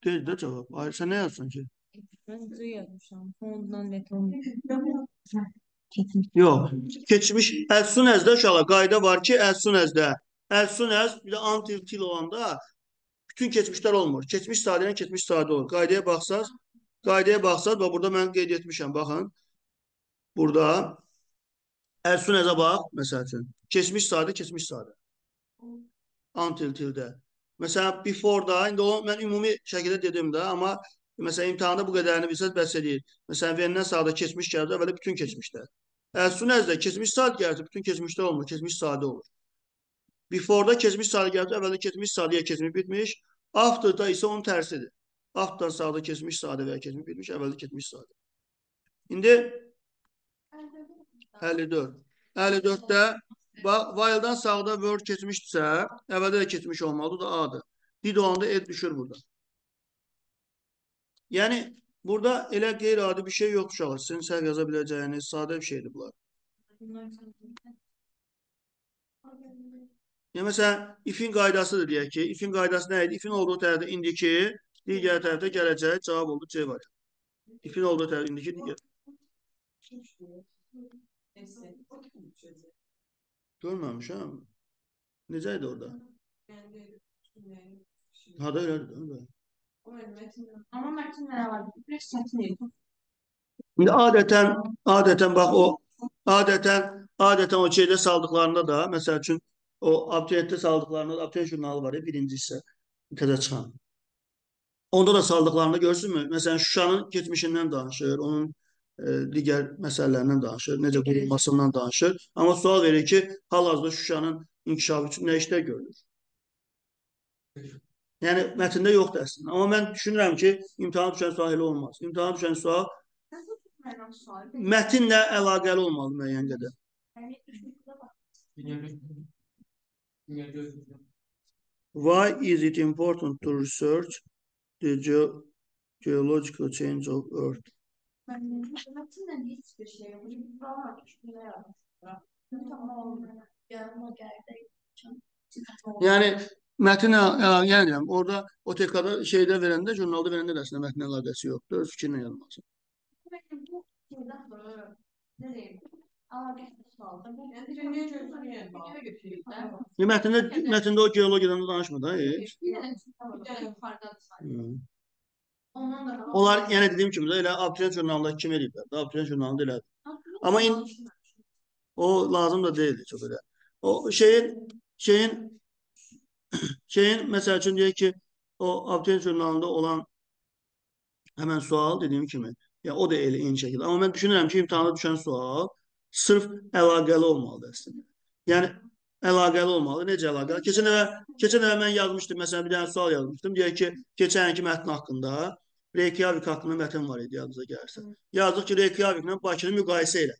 Değil de cevap. Ay, sen ne yazsın ki? Ben C yazmışam. Olmuş. Keçmiş. Yox. Keçmiş as-da uşaqlar qayda var ki, soon as bir də until till olanda bütün keçmişlər olmur. Keçmiş sadə ilə keçmiş sadə olur. Qaydaya baxsaz, qaydaya baxsaz, bax burada mən qeyd etmişəm, baxın. Burada soon as-a bax, məsəl üçün. Keçmiş sadə, keçmiş sadə. Until till-də. Məsələn, before-da, indi o mən ümumi şəkildə dedim də, amma məsələn imtahanda bu qədərini bilsəz bəs edir. Məsələn, verəndən sağda keçmiş gəldi, əvvəla bütün keçmişlər. Soon as-da keçmiş sadə gəldi, bütün keçmişlər olmur, keçmiş sadə olur. Before-da keçmiş sadə gəldi, əvvəldə keçmiş sadəyə keçmiş bitmiş. After-da isə onun tərsidir. After-dan sağda keçmiş sadə və ya keçmiş bitmiş, əvvəldə keçmiş sadə. İndi 54. 54-də bax, while-dan sağda word keçmişdirsə, əvvəldə də keçmiş olmalıdır, o da A-dır. Did olanda ed düşür burada. Yəni, burada elə qeyri-adi bir şey yoxdur uşaqlar. Sizin səhv yaza biləcəyiniz sadə bir şeydir bunlar. Bunlar Yəni, məsələn, if-in qaydasıdır deyək ki, if-in qaydası nə idi? If-in olduğu tərəfdə indiki, digər tərəfdə gələcək, cavab oldu C var. If-in olduğu tərəfdə indiki, digər. Görməmişəm. Necə idi orada? Ha da elədir. Ama makineler var. İndi adətən, adətən bax o, adətən, adətən o şeydə saldıqlarında da, məsəl üçün, o abituriyentdə saldıqlarında da, abituriyent jurnalı var ya, birinci hissə, təzə çıxan. Onda da saldıqlarında görürsünüzmü? Məsələn, Şuşanın keçmişindən danışır, onun e, digər məsələlərindən danışır, necə qurulmasından danışır. Amma sual verir ki, hal-hazırda Şuşanın inkişafı üçün nə işlər görülür? Yəni, mətndə yoxdur əslində. Amma mən düşünürəm ki, imtahana düşən sual elə olmaz. İmtahana düşən sual mətinlə əlaqəli olmalı müəyyən qədər. Bak. Why is it important to research the geo geological change of Earth? Ben makinenin hiçbir şey yok. Bir falan üstüne yazmışlar. Tamam olmuyor. Yanıma geldi. Yəni mətin əlaqə yəni orada OTK-da şeydə verəndə, jurnalda verəndə də əslində mətnin əlaqəsi yoxdur. Öz fikrinlə yazmalısın. Bu yıldan E, mətndə mətndə o geologiyadan da danışmır da heç. Ondan da Onlar yəni dediyim kimi də elə abituriyent jurnalında kim eləyiblər? Da abituriyent jurnalında elədir. Ama in- O lazım da değildi çok öyle. O şeyin şeyin şeyin mesela için diyor ki o abituriyent jurnalında olan hemen sual dediğim kimi ya o da elə eyni şəkildə. Amma mən düşünürəm ki, imtahana düşən sual sırf əlaqəli olmalıdır əslində. Yəni əlaqəli olmalı. Necə əlaqəli? Keçən dəfə keçən dəfə mən yazmışdım, məsələn bir dənə sual yazmışdım. Deyək ki, keçənki mətn haqqında Reykjavik haqqında mətn var idi yadınıza gəlirsə. Yazdıq ki, Reykjaviklə Bakını müqayisə elə.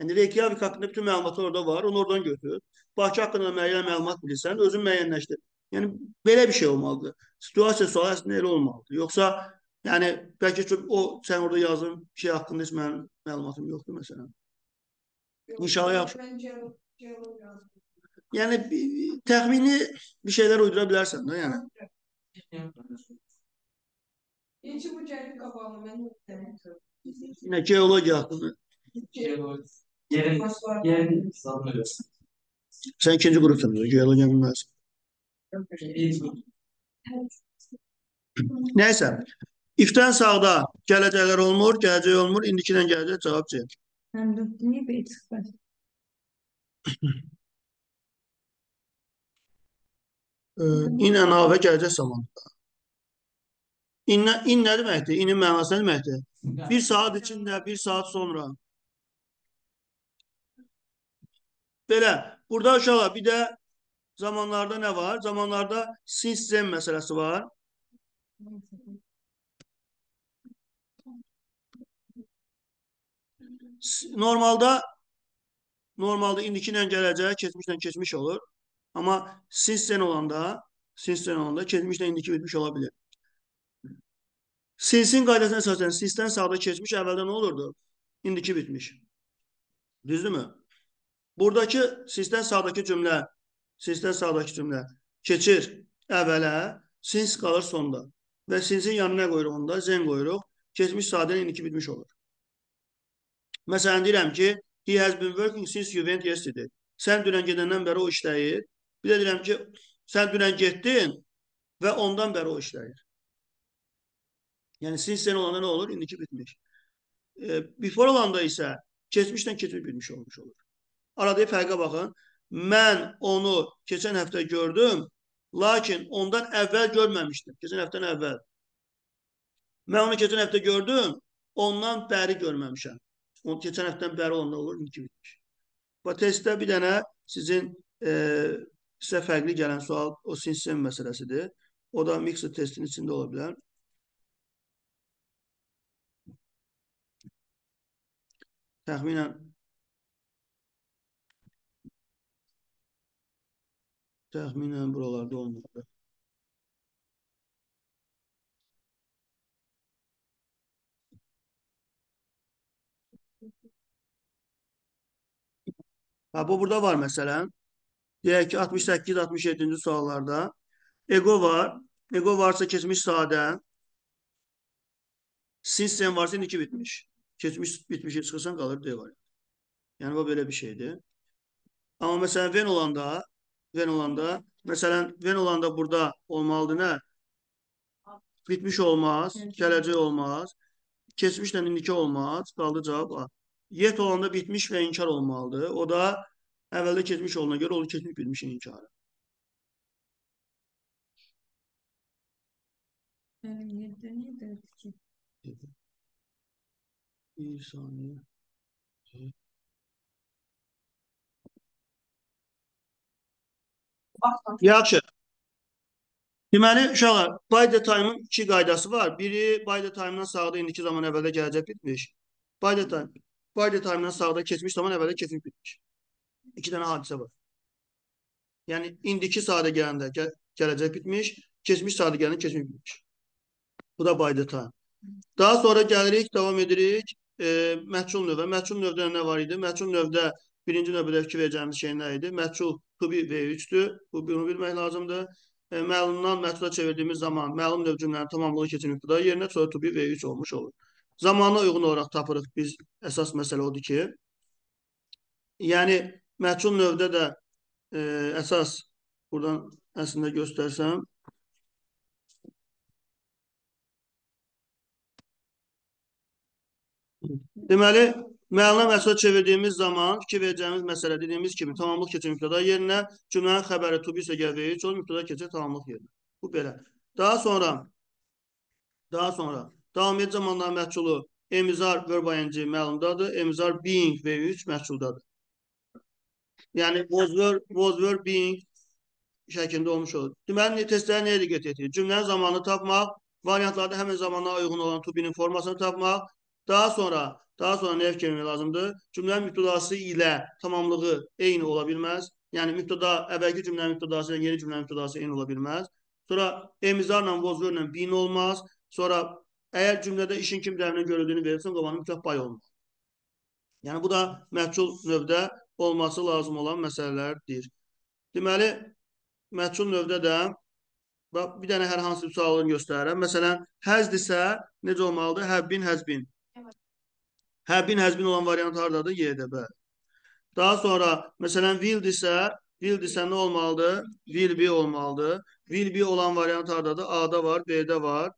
Yəni Reykjavik haqqında bütün məlumatlar orada var, onu oradan götür. Bakı haqqında müəyyən məlumat bilirsən, özün müəyyənləşdir. Yəni belə bir şey olmalıdır. Situasiya sualı əslində elə olmalıdır. Yoxsa yəni bəlkə ki, o sən orada yazdığın şey haqqında heç mənim məlumatım yoxdur məsələn. İnşallah yaxşı. Yəni təxmini bir şeylər uydura bilərsən də, yəni. Geçi bu kabağını ben unuttum. Yenə geologiya haqqında. Yerin, yerin sanmıyoruz. Sən ikinci qrupsan, geologiya bilməzsən. Nəysə, ifdən sağda gələcəklər olmur, gələcək olmur, indikidən gələcək cavab C. Hem dört niye bir sıfır? Ee, in əlavə gələcək zamanında. İn, in nə deməkdir? İnin mənası nə deməkdir? Bir saat içində, bir saat sonra. Belə, burada uşaqlar bir də zamanlarda nə var? Zamanlarda since then məsələsi var. Normalda normalda indiki ilə gələcək, keçmişlə keçmiş olur. Amma since then olanda, since then olanda keçmişlə indiki bitmiş ola bilər. Since'in qaydasına əsasən since'dən sağda keçmiş əvvəldə nə olurdu? İndiki bitmiş. Düzdürmü? Buradakı sizdən sağdakı cümlə, sizdən sağdakı cümlə keçir əvvələ, since qalır sonda. Və since'in yanına qoyuruq onda? Zen qoyuruq. Keçmiş sadə indiki bitmiş olur. Məsələn deyirəm ki, he has been working since you went yesterday. Sən dünən gedəndən bəri o işləyir. Bir də deyirəm ki, sən dünən getdin və ondan bəri o işləyir. Yəni since sen olanda nə olur? İndiki bitmiş. E, before olanda isə keçmişdən keçmiş bitmiş olmuş olur. Aradakı fərqə baxın. Mən onu keçən həftə gördüm, lakin ondan əvvəl görməmişdim. Keçən həftədən əvvəl. Mən onu keçən həftə gördüm, ondan bəri görməmişəm. Onu keçən həftədən bəri olanda olur, indiki bitmiş. Bu testdə bir dənə sizin e, sizə fərqli gələn sual o sinsistem məsələsidir. O da mixed testin içində ola bilər. Təxminən təxminən buralarda olmalı. Ha, bu burada var məsələn. Deyək ki, 68-67-ci suallarda ego var. Ego varsa keçmiş sadə. Sinsen varsa indiki bitmiş. Keçmiş bitmişe çıxırsan qalır D var. Yəni bu belə bir şeydir. Amma məsələn ven olanda, ven olanda, məsələn ven olanda burada olmalıdır nə? Bitmiş olmaz, gələcək olmaz. Keçmişlə indiki olmaz. Qaldı cavab A. Yet olanda bitmiş və inkar olmalıdır. O da əvvəldə keçmiş olana görə olur keçmiş bitmişin inkarı. Yani yedi neydi? İki. Bir saniye. Yaxşı. Deməli, uşaqlar, by the time-ın iki qaydası var. Biri by the time-dan sağda indiki zaman əvvəldə gələcək bitmiş. By the time. The time-dan sağda keçmiş zaman əvvəldə keçmiş bitmiş. İki dənə hadisə var. Yəni indiki sadə gələndə gəl gələcək bitmiş, keçmiş sadə gələndə keçmiş bitmiş. Bu da the time. Daha sonra gəlirik, davam edirik. E, məhsul növə. Məhsul növdə nə var idi? Məhsul növdə birinci növbədə fikir verəcəyimiz şey nə idi? Məhsul to be V3-dür. Bu bunu bilmək lazımdır. E, məlumdan məhsula çevirdiyimiz zaman məlum növ cümlənin tamamlığı keçən ibtida yerinə sonra to be V3 olmuş olur. Zamana uyğun olaraq tapırıq biz. Əsas məsələ odur ki, yəni məhsul növdə də e, əsas buradan əslində göstərsəm Deməli, məluna məhsula çevirdiyimiz zaman fikir verəcəyimiz məsələ dediyimiz kimi tamamlıq keçir mübtəda yerinə, cümlənin xəbəri to be isə gəldiyi üçün mübtəda keçir tamamlıq yerinə. Bu belə. Daha sonra daha sonra davam edici zamanların məhsulu emizar verb ing məlumdadır, emizar being V3 məhsuldadır. Yəni was verb, was verb being şəklində olmuş olur. Deməli, testlərə nəyə diqqət etdik? Cümlənin zamanını tapmaq, variantlarda həmin zamana uyğun olan to be-nin formasını tapmaq, daha sonra Daha sonra nə fikir vermək lazımdır? Cümlənin mübtədası ilə tamamlığı eyni ola bilməz. Yəni mübtəda əvvəlki cümlənin mübtədası ilə yeni cümlənin mübtədası eyni ola bilməz. Sonra emizarla, vozverlə bin olmaz. Sonra əgər cümlədə işin kim tərəfindən görüldüyünü verirsən, qabanın mütləq pay olmaz. Yəni bu da məhsul növdə olması lazım olan məsələlərdir. Deməli, məhsul növdə də bir dənə hər hansı bir sualını göstərirəm. Məsələn, həzdirsə necə olmalıdır? Həbbin, həzbin. Həbbin, həzbin olan variant haradadır? Y-də, bəli. Daha sonra, məsələn, will-dirsə, will-dirsə nə olmalıdır? Will be olmalıdır. Will be olan variant haradadır? A-da var, B-də var.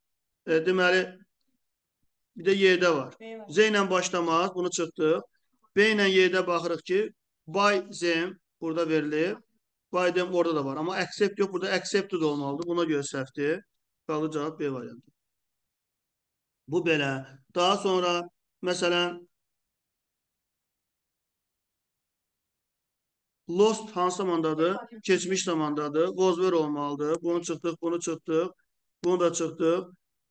E, deməli, bir də Y-də var. Z ilə başlamaz, bunu çıxdıq. B ilə Y-də baxırıq ki, by them burada verilib. By them orada da var. Amma accept yox, burada accepted olmalıdır. Buna görə səhvdir. Qaldı cavab B variantı. Bu belə. Daha sonra Məsələn, lost hansı zamandadır? Keçmiş zamandadır. Was were olmalıdır. Bunu çıxdıq, bunu çıxdıq. Bunu da çıxdıq.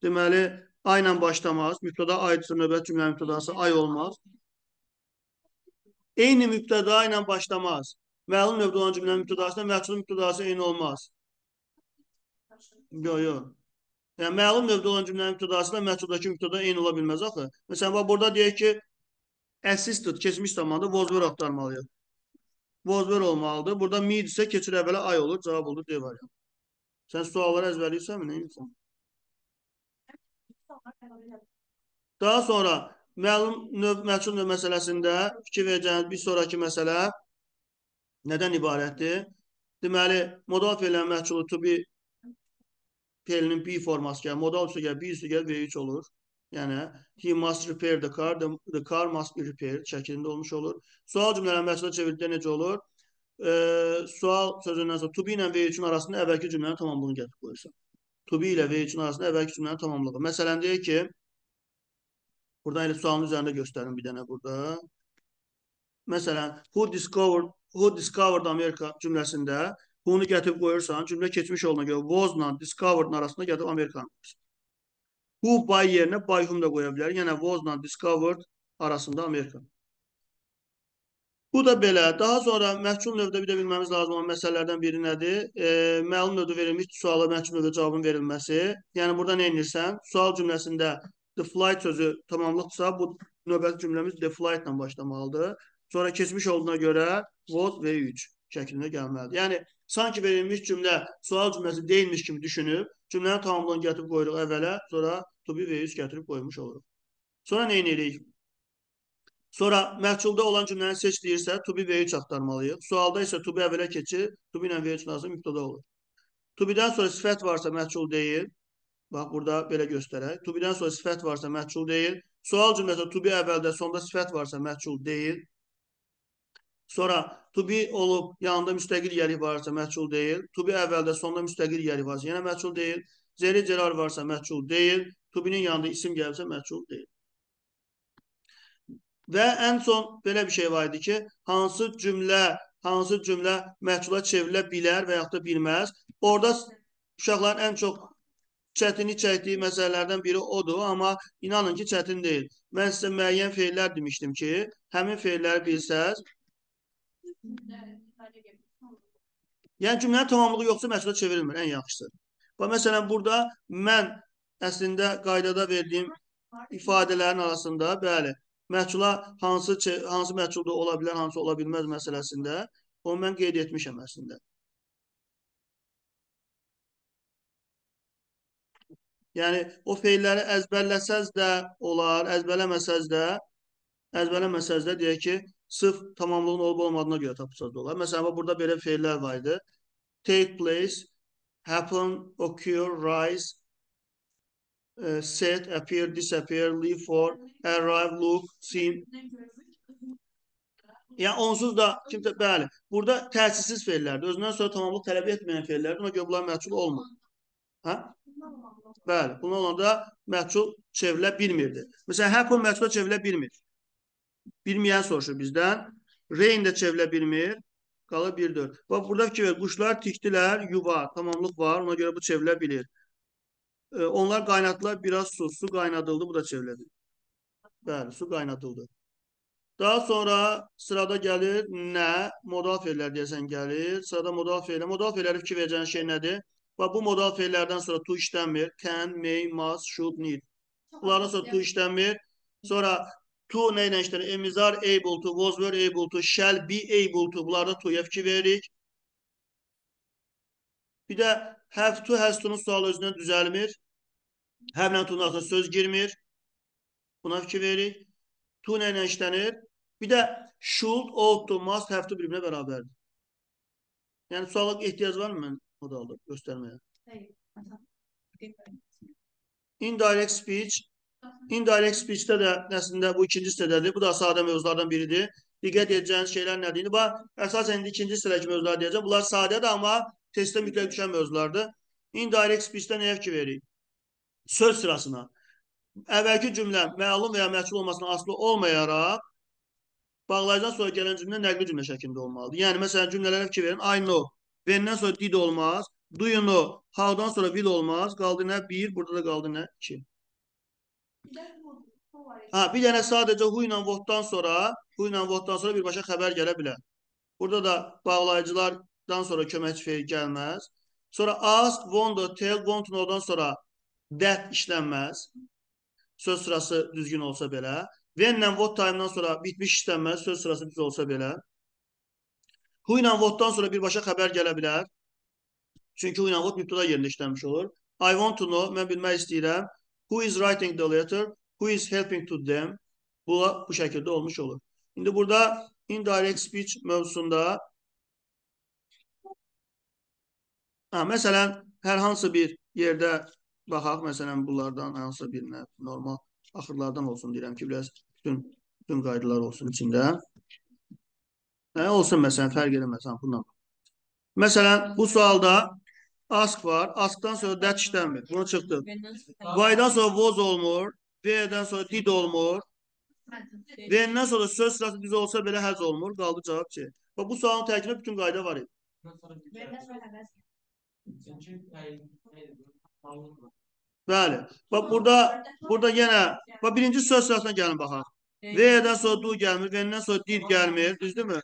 Deməli, ay ilə başlamaz. Mübtəda aydın növbət cümlə mübtədası ay olmaz. Eyni mübtəda ilə başlamaz. Məlum növdə olan cümlənin mübtədasına məhsulun mübtədası eyni olmaz. Yox, yox. Yəni məlum növdə olan cümlənin mübtədası ilə məhsuldakı mübtəda eyni ola bilməz axı. Məsələn, bax burada deyək ki, assisted keçmiş zamanda were axtarmalıyıq. Were olmalıdır. Burada mid isə keçir əvvələ ay olur. Cavab olur D variantı. Sən sualları əzbərləyirsənmi? Nə edirsən? Daha sonra məlum növ məchul növ məsələsində fikir verəcəyiniz bir sonraki məsələ nədən ibarətdir? Deməli, modal fe'lin məhçulu to be fe'linin be forması gəlir. Modal üstə gəlir, be üstə gəlir, V3 olur. Yəni, he must repair the car, the, the car must be repaired şəklində olmuş olur. Sual cümlələri məhçula çevirdikdə necə olur? Ee, sual sözündən sonra to be ilə V3-ün arasında əvvəlki cümlənin tamamlığını gətirib qoyursan. To be ilə V3-ün arasında əvvəlki cümlənin tamamlığı. Məsələn, deyək ki, buradan elə sualın üzərində göstərin bir dənə burada. Məsələn, who discovered who discovered America cümləsində bunu gətirib qoyursan, cümlə keçmiş olduğuna görə was-la discovered-ın arasında gətirib Amerikanı qoyursan. Who by yerinə by whom da qoya bilər. Yəni was-la discovered arasında Amerika. Bu da belə. Daha sonra məhkum növdə bir də bilməmiz lazım olan məsələlərdən biri nədir? E, məlum növdə verilmiş suala məhkum növdə cavabın verilməsi. Yəni burada nə edirsən? Sual cümləsində the flight sözü tamamlıqsa bu növbəti cümləmiz the flight ilə başlamalıdır. Sonra keçmiş olduğuna görə was və 3 şəklində gəlməlidir. Yəni sanki verilmiş cümlə sual cümləsi deyilmiş kimi düşünüb, cümlənin tamamlığını gətirib qoyuruq əvvələ, sonra to be və 3 gətirib qoymuş oluruq. Sonra nə edirik? Sonra məhculda olan cümləni seç deyirsə, to be və 3 axtarmalıyıq. Sualda isə to be əvvələ keçir, to be ilə və 3 lazım mübtəda olur. To be-dən sonra sifət varsa məhcul deyil. Bax, burada belə göstərək. To be-dən sonra sifət varsa məhcul deyil. Sual cümləsi to be əvvəldə, sonda sifət varsa məhcul deyil. Sonra to be olub yanında müstəqil yeri varsa məhcul deyil. To be əvvəldə, sonda müstəqil yeri varsa yenə məhcul deyil. Zeri cerar varsa məhcul deyil. To be-nin yanında isim gəlsə məhcul deyil. Və ən son belə bir şey var idi ki, hansı cümlə, hansı cümlə məhcula çevrilə bilər və yaxud da bilməz. Orada uşaqların ən çox çətinlik çəkdiyi məsələlərdən biri odur, amma inanın ki, çətin deyil. Mən sizə müəyyən feillər demişdim ki, həmin feilləri bilsəz, yəni cümlənin tamamlığı yoxsa məhcula çevrilmir, ən yaxşısı. Və məsələn, burada mən əslində qaydada verdiyim ifadələrin arasında, bəli, məhcula hansı hansı məhculda ola bilər, hansı ola bilməz məsələsində onu mən qeyd etmişəm əslində. Yəni o feilləri əzbərləsəz də olar, əzbərləməsəz də, əzbərləməsəz də deyək ki, sırf tamamlığın olub olmadığına görə tapırsaz da olar. Məsələn, burada belə feillər var idi. Take place, happen, occur, rise, uh, set, appear, disappear, leave for, arrive, look, seem. Yəni onsuz da kimsə bəli, burada təsirsiz feillərdir. Özündən sonra tamamlıq tələb etməyən feillərdir. Ona görə bunlar məhcul olmur. Hə? Bəli, bunun olanda məhcul çevrilə bilmirdi. Məsələn, happen məhcula çevrilə bilmir. Bilməyən soruşur bizdən. Rain də çevrilə bilmir. Qalır 1-4. Bax, burada fikir ver. Quşlar tikdilər, yuva, tamamlıq var. Ona görə bu çevrilə bilir. E, onlar qaynatdılar biraz su. Su qaynadıldı, bu da çevrilədir. Bəli, su qaynadıldı. Daha sonra sırada gəlir nə? Modal feillər deyəsən gəlir. Sırada modal feillər. Modal feilləri fikir verəcəyin şey nədir? Və bu modal feillərdən sonra to işlənmir. Can, may, must, should, need. Bunlardan sonra to işlənmir. Sonra to nə ilə işlənir? Emizar able to, was were able to, shall be able to. Bunlarda to'ya fikir veririk. Bir də have to, has to'nun sualı özündən düzəlmir. Have-lə to'nun arasında söz girmir. Buna fikir veririk. To nə ilə işlənir? Bir də should, ought to, must, have to bir-birinə bərabərdir. Yəni suala ehtiyac var mı mən modalda göstərməyə? Indirect speech. Indirect speech-də də əslində bu ikinci hissədədir. Bu da sadə mövzulardan biridir. Diqqət edəcəyiniz şeylər nədir? Bax, əsasən indi ikinci hissədəki mövzular deyəcəm. Bunlar sadədir, amma testdə mütləq düşən mövzulardır. Indirect speech-də nəyə fikir veririk? Söz sırasına. Əvvəlki cümlə məlum və ya məchul olmasına asılı olmayaraq bağlayıcıdan sonra gələn cümlə nəqli cümlə şəklində olmalıdır. Yəni, məsələn, cümlələrə fikir verin. I know. Vendən sonra did olmaz. Do you know? How-dan sonra will olmaz. Qaldı nə? 1. Burada da qaldı nə? 2. Ha, bir dənə sadəcə who ilə what-dan sonra, who ilə what-dan sonra birbaşa xəbər gələ bilər. Burada da bağlayıcılardan sonra köməkçi feil gəlməz. Sonra ask, want tell, want to know-dan sonra that işlənməz. Söz sırası düzgün olsa belə. When-lə what time-dan sonra bitmiş işlənmə söz sırası düz olsa belə. Who ilə what-dan sonra birbaşa xəbər gələ bilər. Çünki who ilə what mübtəda yerində işlənmiş olur. I want to know, mən bilmək istəyirəm. Who is writing the letter? Who is helping to them? Bu, bu şəkildə olmuş olur. İndi burada indirect speech mövzusunda ha, məsələn, hər hansı bir yerdə baxaq, məsələn, bunlardan hansı birinə normal axırlardan olsun deyirəm ki, biraz bütün, bütün qaydalar olsun içində. Nə olsun məsələn, fərq eləməsən bununla. Məsələn, bu sualda ask var. Askdan sonra that işlənmir. Bunu sonra Why-dan sonra was olmur. Where-dən sonra did olmur. When-dən sonra söz sırası düz olsa belə həz olmur. Qaldı cavab C. Bax, bu sualın tərkibində bütün qayda var idi. Bəli. Bax, burada burada yenə bax, birinci söz sırasına gəlin baxaq. Where-dən sonra do gəlmir. When-dən sonra did gəlmir. Düzdürmü?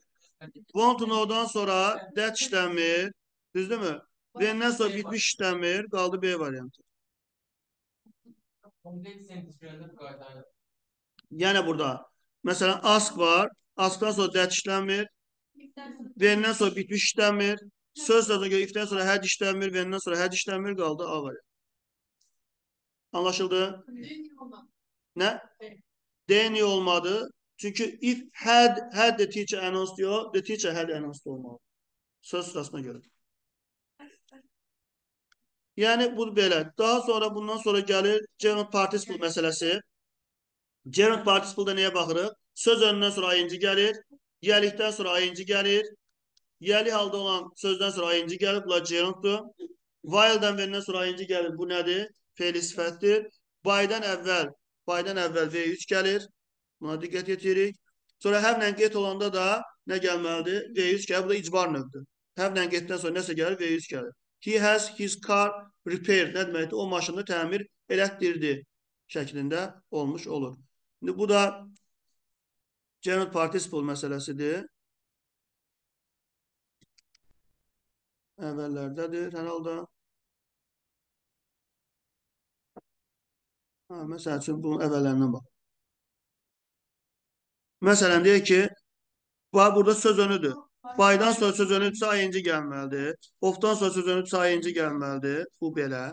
Want to know-dan sonra that işlənmir. Düzdürmü? When-dən sonra bitmiş işlənmir. Qaldı B variantı. Yəni burada. Məsələn, ask var. Askdan sonra that işlənmir. When-dən sonra bitmiş işlənmir. Söz sırasına görə if-dən sonra had işlənmir. When-dən sonra had işlənmir. Qaldı A variantı. Anlaşıldı? Ne? D niye olmadı? Çünkü if had had the teacher announced diyor, the teacher had announced olmalı. Söz sırasına göre. Yani bu belə. Daha sonra bundan sonra gəlir gerund participle məsələsi. Gerund participle-da nəyə baxırıq? Söz önündən sonra ayıncı gəlir. Yəlikdən sonra ayıncı gəlir. Yəli halda olan sözdən sonra ayıncı gəlir. Bunlar gerunddur. While-dan verəndən sonra ayıncı gəlir. Bu nədir? Fe'li sifətdir. Baydan əvvəl, baydan əvvəl V3 gəlir. Buna diqqət yetirik. Sonra həvlə get olanda da nə gəlməlidir? V3 gəlir. Bu da icbar növdür. Həvlə getdən sonra nəsə gəlir? V3 gəlir. He has his car repaired. Nə deməkdir? O maşını təmir elətdirdi şəklində olmuş olur. İndi bu da gerund participle məsələsidir. Əvvəllərdədir hər halda. Ha, məsəl üçün bunun əvvəllərindən bax. Məsələn, deyək ki, bax, burada söz önüdür. Baydan sonra söz önüdürsə ayıncı gəlməlidir. Ofdan sonra söz önüdürsə ayıncı gəlməlidir. Bu belə.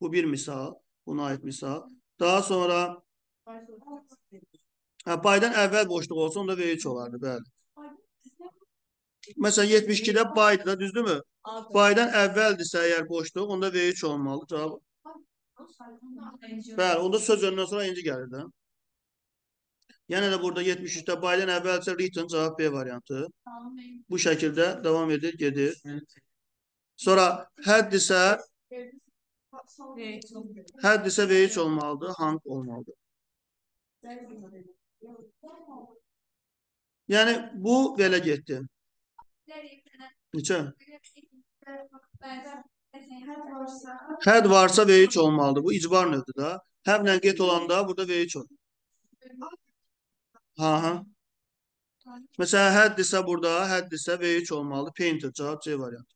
Bu bir misal. Buna aid misal. Daha sonra hə, baydan əvvəl boşluq olsa onda V3 olardı. Bəli. Məsələn, 72-də baydı da, düzdürmü? Baydan əvvəldirsə əgər boşluq, onda V3 olmalı. Cavab Bəli, onda söz önündən sonra inci gəlir də. Yenə də burada 73-də baydan əvvəlcə written cavab B variantı. Bu şəkildə davam edir, gedir. Sonra haddisə, haddisə V3 olmalıdır, hang olmalıdır. Yəni bu belə getdi. Neçə? Had varsa V3 olmalıdır. Bu icbar növdür da. Həvlə get olanda burada V3 olur. Ha ha. Məsələn, haddisə burada, haddisə V3 olmalıdır. Painter cavab C variantı.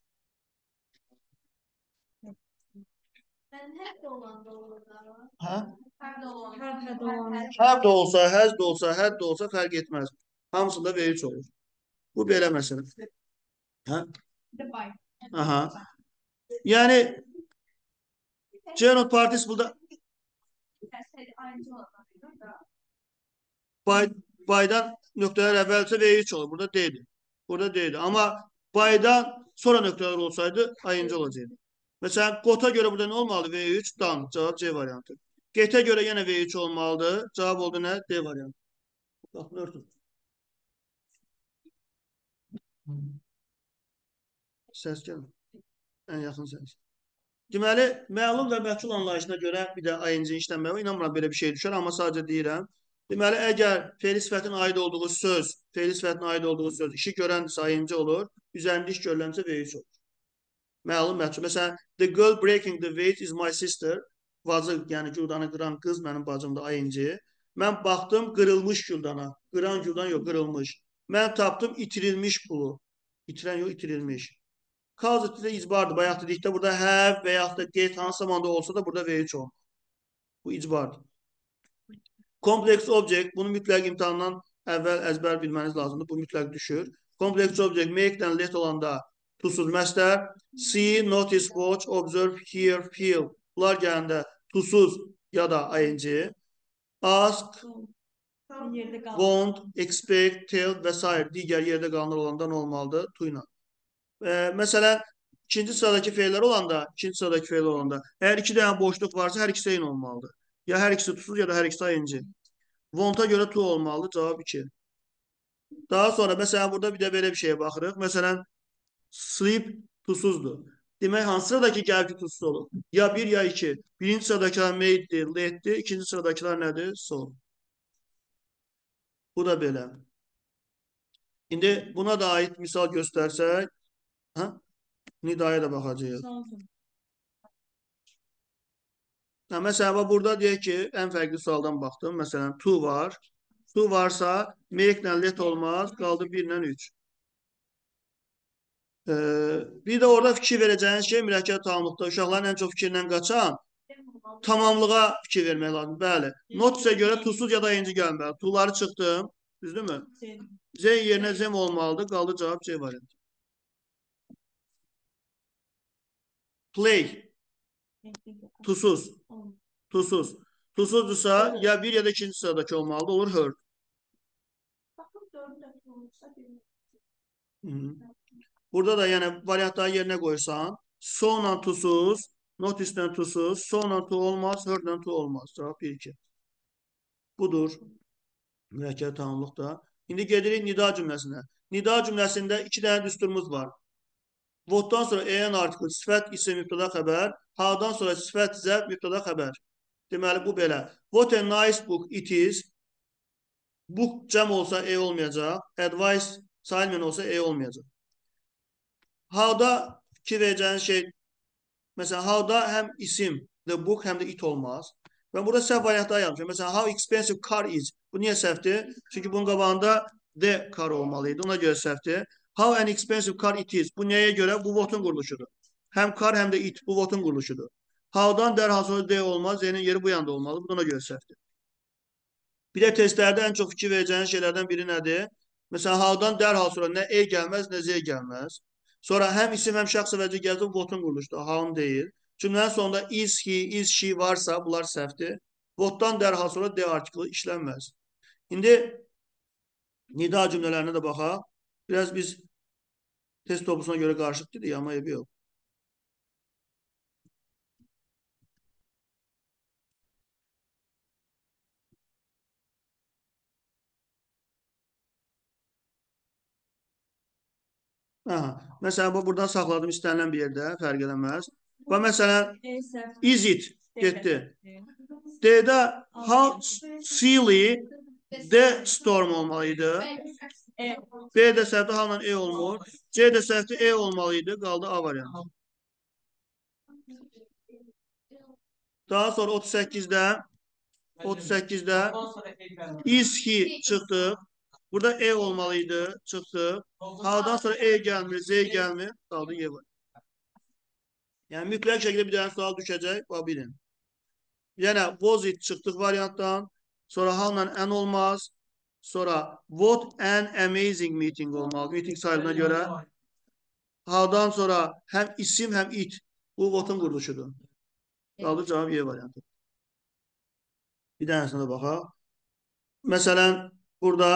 Ben hep de olan da olur da. Hə? Hep de olan. Hər həd olan. Həv də olsa, həz də olsa, həd də olsa fərq etməz. Hamısında V3 olur. Bu belə məsələ. Hə? Bir de bay. Aha. Yəni Gerald Participle-da Dersleri aynı olan da. bay, baydan nöqtələr əvvəlcə V3 olur. Burada deyildi. Burada deyildi. Amma baydan sonra nöqtələr olsaydı ayıncı olacaqdı. Məsələn, qota görə burada nə olmalı? V3 dan. Cavab C variantı. Getə görə yenə V3 olmalıdır. Cavab oldu nə? D variantı. Qapını örtün. Səs gəlmir. Ən yaxın səs. Deməli, məlum və məhsul anlayışına görə bir də ayıncı işlənmə var. İnanmıram belə bir şey düşər, amma sadəcə deyirəm. Deməli, əgər fe'li sifətin aid olduğu söz, fe'li sifətin aid olduğu söz işi görəndirsə ayıncı olur, üzərində iş görülənsə V3 olur. Məlum məhsul. Məsələn, the girl breaking the vase is my sister. Vazı, yəni güldanı qıran qız mənim bacımdır ayıncı. Mən baxdım qırılmış güldana. Qıran güldan yox, qırılmış. Mən tapdım itirilmiş pulu. İtirən yox, itirilmiş. Causative icbardır. Bayaq dedikdə burada have və yaxud da get hansı zamanda olsa da burada V3 olmalı. Bu icbardır. Kompleks object bunu mütləq imtahandan əvvəl əzbər bilməniz lazımdır. Bu mütləq düşür. Kompleks object make-dən let olanda tusuz məstər. See, notice, watch, observe, hear, feel. Bunlar gələndə tusuz ya da ing. Ask, want, expect, tell və s. digər yerdə qalanlar olanda nə olmalıdır? To ilə. E, məsələn, ikinci sıradakı feillər olanda, ikinci sıradakı feillər olanda, əgər iki dənə boşluq varsa, hər ikisi eyni olmalıdır. Ya hər ikisi tusuz ya da hər ikisi ing. Want-a görə to olmalıdır, cavab 2. Daha sonra məsələn burada bir də belə bir şeyə baxırıq. Məsələn, sleep tusuzdur. Demək hansı sıradakı gəlib ki tusuz olur? Ya 1 ya 2. Birinci sıradakılar made'dir, let'dir. İkinci sıradakılar nədir? Son. Bu da belə. İndi buna da ait misal göstərsək, hə? Nidaya da baxacağıq. Hə, məsələn, bax burada deyək ki, ən fərqli sualdan baxdım. Məsələn, to var. To varsa, ilə let olmaz, qaldı 1 ilə 3. Ee, bir də orada fikir verəcəyiniz şey mürəkkəb tamamlıqda uşaqların ən çox fikirlə qaçan tamamlığa fikir vermək lazım. Bəli. Notisə görə tusuz ya da inci gəlməli. Tuları çıxdım. Düzdürmü? Z yerinə zem olmalıdır. Qaldı cavab C variantı. Play. Tusuz. Tusuz. Tusuzdursa ya bir ya da ikinci sıradaki olmalıdır. Olur heard. Burada da yəni variantları yerinə qoysan, sonla tusuz, notislə tusuz, sonla tu olmaz, heardlə tu olmaz. Cavab 1-2. Budur. Mürəkkəb tamamlıqda. İndi gedirik nida cümləsinə. Nida cümləsində iki dənə düsturumuz var. Votdan sonra en artikel, sifət, isim, mübtəda, xəbər. Hadan sonra sifət, zəb, mübtəda, xəbər. Deməli, bu belə. What a nice book it is. Book cəm olsa e olmayacaq. Advice Salmen olsa e olmayacaq. How'da fikir verəcəyiniz şey, məsələn, how'da həm isim, the book, həm də it olmaz. Və burada səhv variantlar yazmışam. Məsələn, how expensive car is. Bu niyə səhvdir? Çünki bunun qabağında the car olmalıydı. Ona görə səhvdir. How an expensive car it is. Bu nəyə görə? Bu votun quruluşudur. Həm car, həm də it. Bu votun quruluşudur. How'dan dərhal sonra D olmaz. D'nin yeri bu yanda olmalı. Buna görə səhvdir. Bir də testlərdə ən çox fikir verəcəyiniz şeylərdən biri nədir? Məsələn, how'dan dərhal sonra nə E gəlməz, nə Z gəlməz. Sonra həm isim, həm şəxs əvəzi gəldi, votun quruluşudur. How'un deyil. Cümlənin sonunda is, he, is, she varsa bunlar səhvdir. Votdan dərhal sonra D artiklı işlənməz. İndi nida cümlələrinə də baxaq. Biraz biz test toplusuna görə qarışıq dedik, amma evi yox. Aha. Məsələn, bu buradan saxladım istənilən bir yerdə, fərq eləməz. Və məsələn, E səhv. is it getdi. D-də how silly the storm olmalıydı. E. B-də səhvdə halla E olmur. C-də səhvdə E olmalıydı. Qaldı A variantı. Daha sonra 38-də 38-də Ondan sonra ekran. is he çıxdı. Burada E olmalıydı. Çıxdı. Ha'dan sonra E gəlmir, Z gəlmir. Qaldı Y var. Yəni mütləq şəkildə bir dənə sual düşəcək. Bax bilin. Yəni was it çıxdıq variantdan. Sonra how'la an olmaz. Sonra what an amazing meeting olmalı. Meeting sayılına görə. Ha'dan sonra həm isim, həm it. Bu votun quruluşudur. Qaldı cavab Y variantı. Bir dənəsinə də baxaq. Məsələn, burada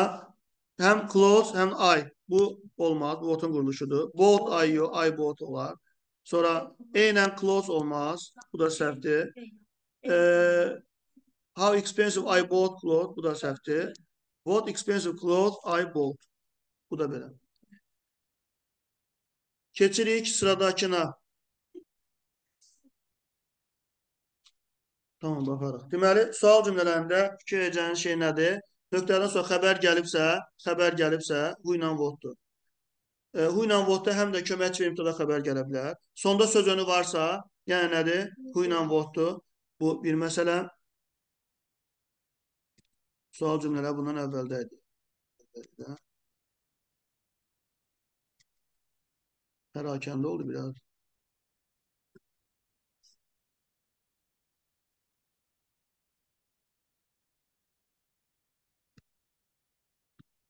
həm close, həm I. Bu olmaz. Bu votun quruluşudur. Both I, yo, I both olar. Sonra E ilə close olmaz. Bu da səhvdir. Ee, how expensive I bought clothes. Bu da səhvdir. What expensive clothes I bought. Bu da belə. Keçirik sıradakına. Tamam, baxarıq. Deməli, sual cümlələrində fikir edəcəyiniz şey nədir? Nöqtədən sonra xəbər gəlibsə, xəbər gəlibsə, bu ilə votdur. E, hu ilə votda həm də köməkçi və imtada xəbər gələ bilər. Sonda söz önü varsa, yəni nədir? Hu ilə votdur. Bu bir məsələ. Sual cümlələri bundan əvvəldə idi. Əvvəldə. Pərakəndə oldu biraz.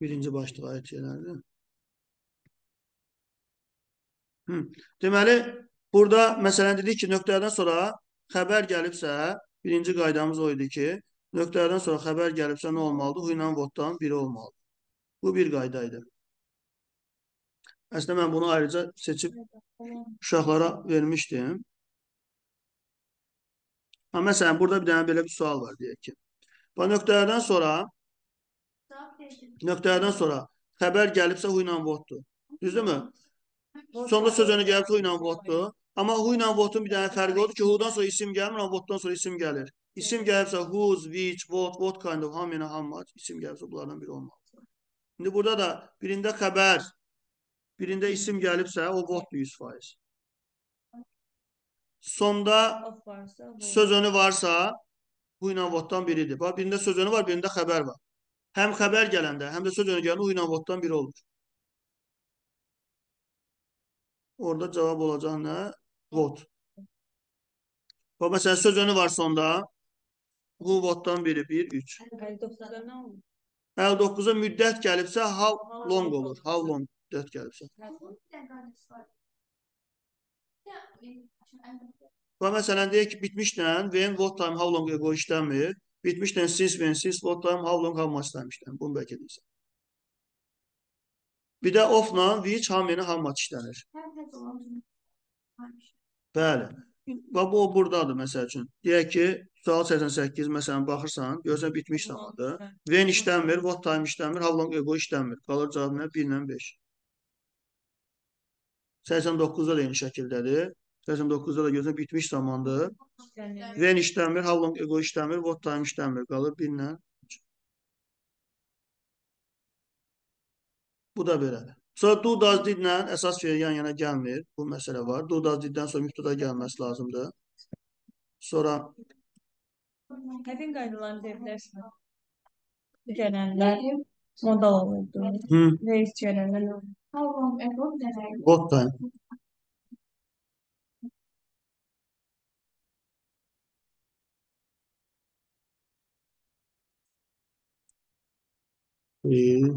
Birinci başlığa aid şeylərdir. Hı. Deməli, burada məsələn dedik ki, nöqtədən sonra xəbər gəlibsə, birinci qaydamız o idi ki, nöqtədən sonra xəbər gəlibsə nə olmalıdır? Hu ilə voddan biri olmalıdır. Bu bir qayda idi. Əslində mən bunu ayrıca seçib uşaqlara vermişdim. Ha, məsələn, burada bir dənə belə bir sual var deyək ki. Bu nöqtələrdən sonra, nöqtələrdən sonra xəbər gəlibsə hu ilə voddur. Düzdürmü? Sonda söz önə gəlib hu ilə voddur. Amma hu ilə vodun bir dənə fərqi odur ki, hudan sonra isim gəlmir, amma voddan sonra isim gəlir. İsim gəlibsə whose, which, what, what kind of, how many, how much isim gəlibsə bunlardan biri olmalıdır. İndi burada da birində xəbər, birində isim gəlibsə o voddur 100%. Sonda söz önü varsa bu ilə voddan biridir. Bax, birində söz önü var, birində xəbər var. Həm xəbər gələndə, həm də söz önü gələndə bu ilə voddan biri olur. Orada cavab olacaq nə? Vod. Bax, məsələn, söz önü var sonda. Bu voddan biri 1, 3. 59'da ne olur? 59-a müddət gəlibsə how long olur? How long müddət gəlibsə. Bax, məsələn, deyək ki, bitmişlə when, what time, how long ago işləmir. Bitmişlə since, when, since, what time, how long, how much işləmir. Bunu bəlkə deyirsən. Bir də of-la which, how many, how much işlənir. Bəli. Bax, bu o buradadır, məsəl üçün. Deyək ki, sual 88, məsələn, baxırsan, görsən bitmiş zamandır. When işlənmir, what time işlənmir, how long ago işlənmir. Qalır cavab nə? 1 ilə 5. 89-da da eyni şəkildədir. 89-da da görsən bitmiş zamandır. When işlənmir, how long ago işlənmir, what time işlənmir. Qalır 1 ilə. Bu da belə. Sonra did ilə əsas fiil yan-yana gəlmir. Bu məsələ var. Do does diddən sonra mübtəda gəlməsi lazımdır. Sonra Hepin kaydılarını diyebilirsin. Gelenler modal olurdu. hı, gelenler yok. How long ago demek? what time. İyi.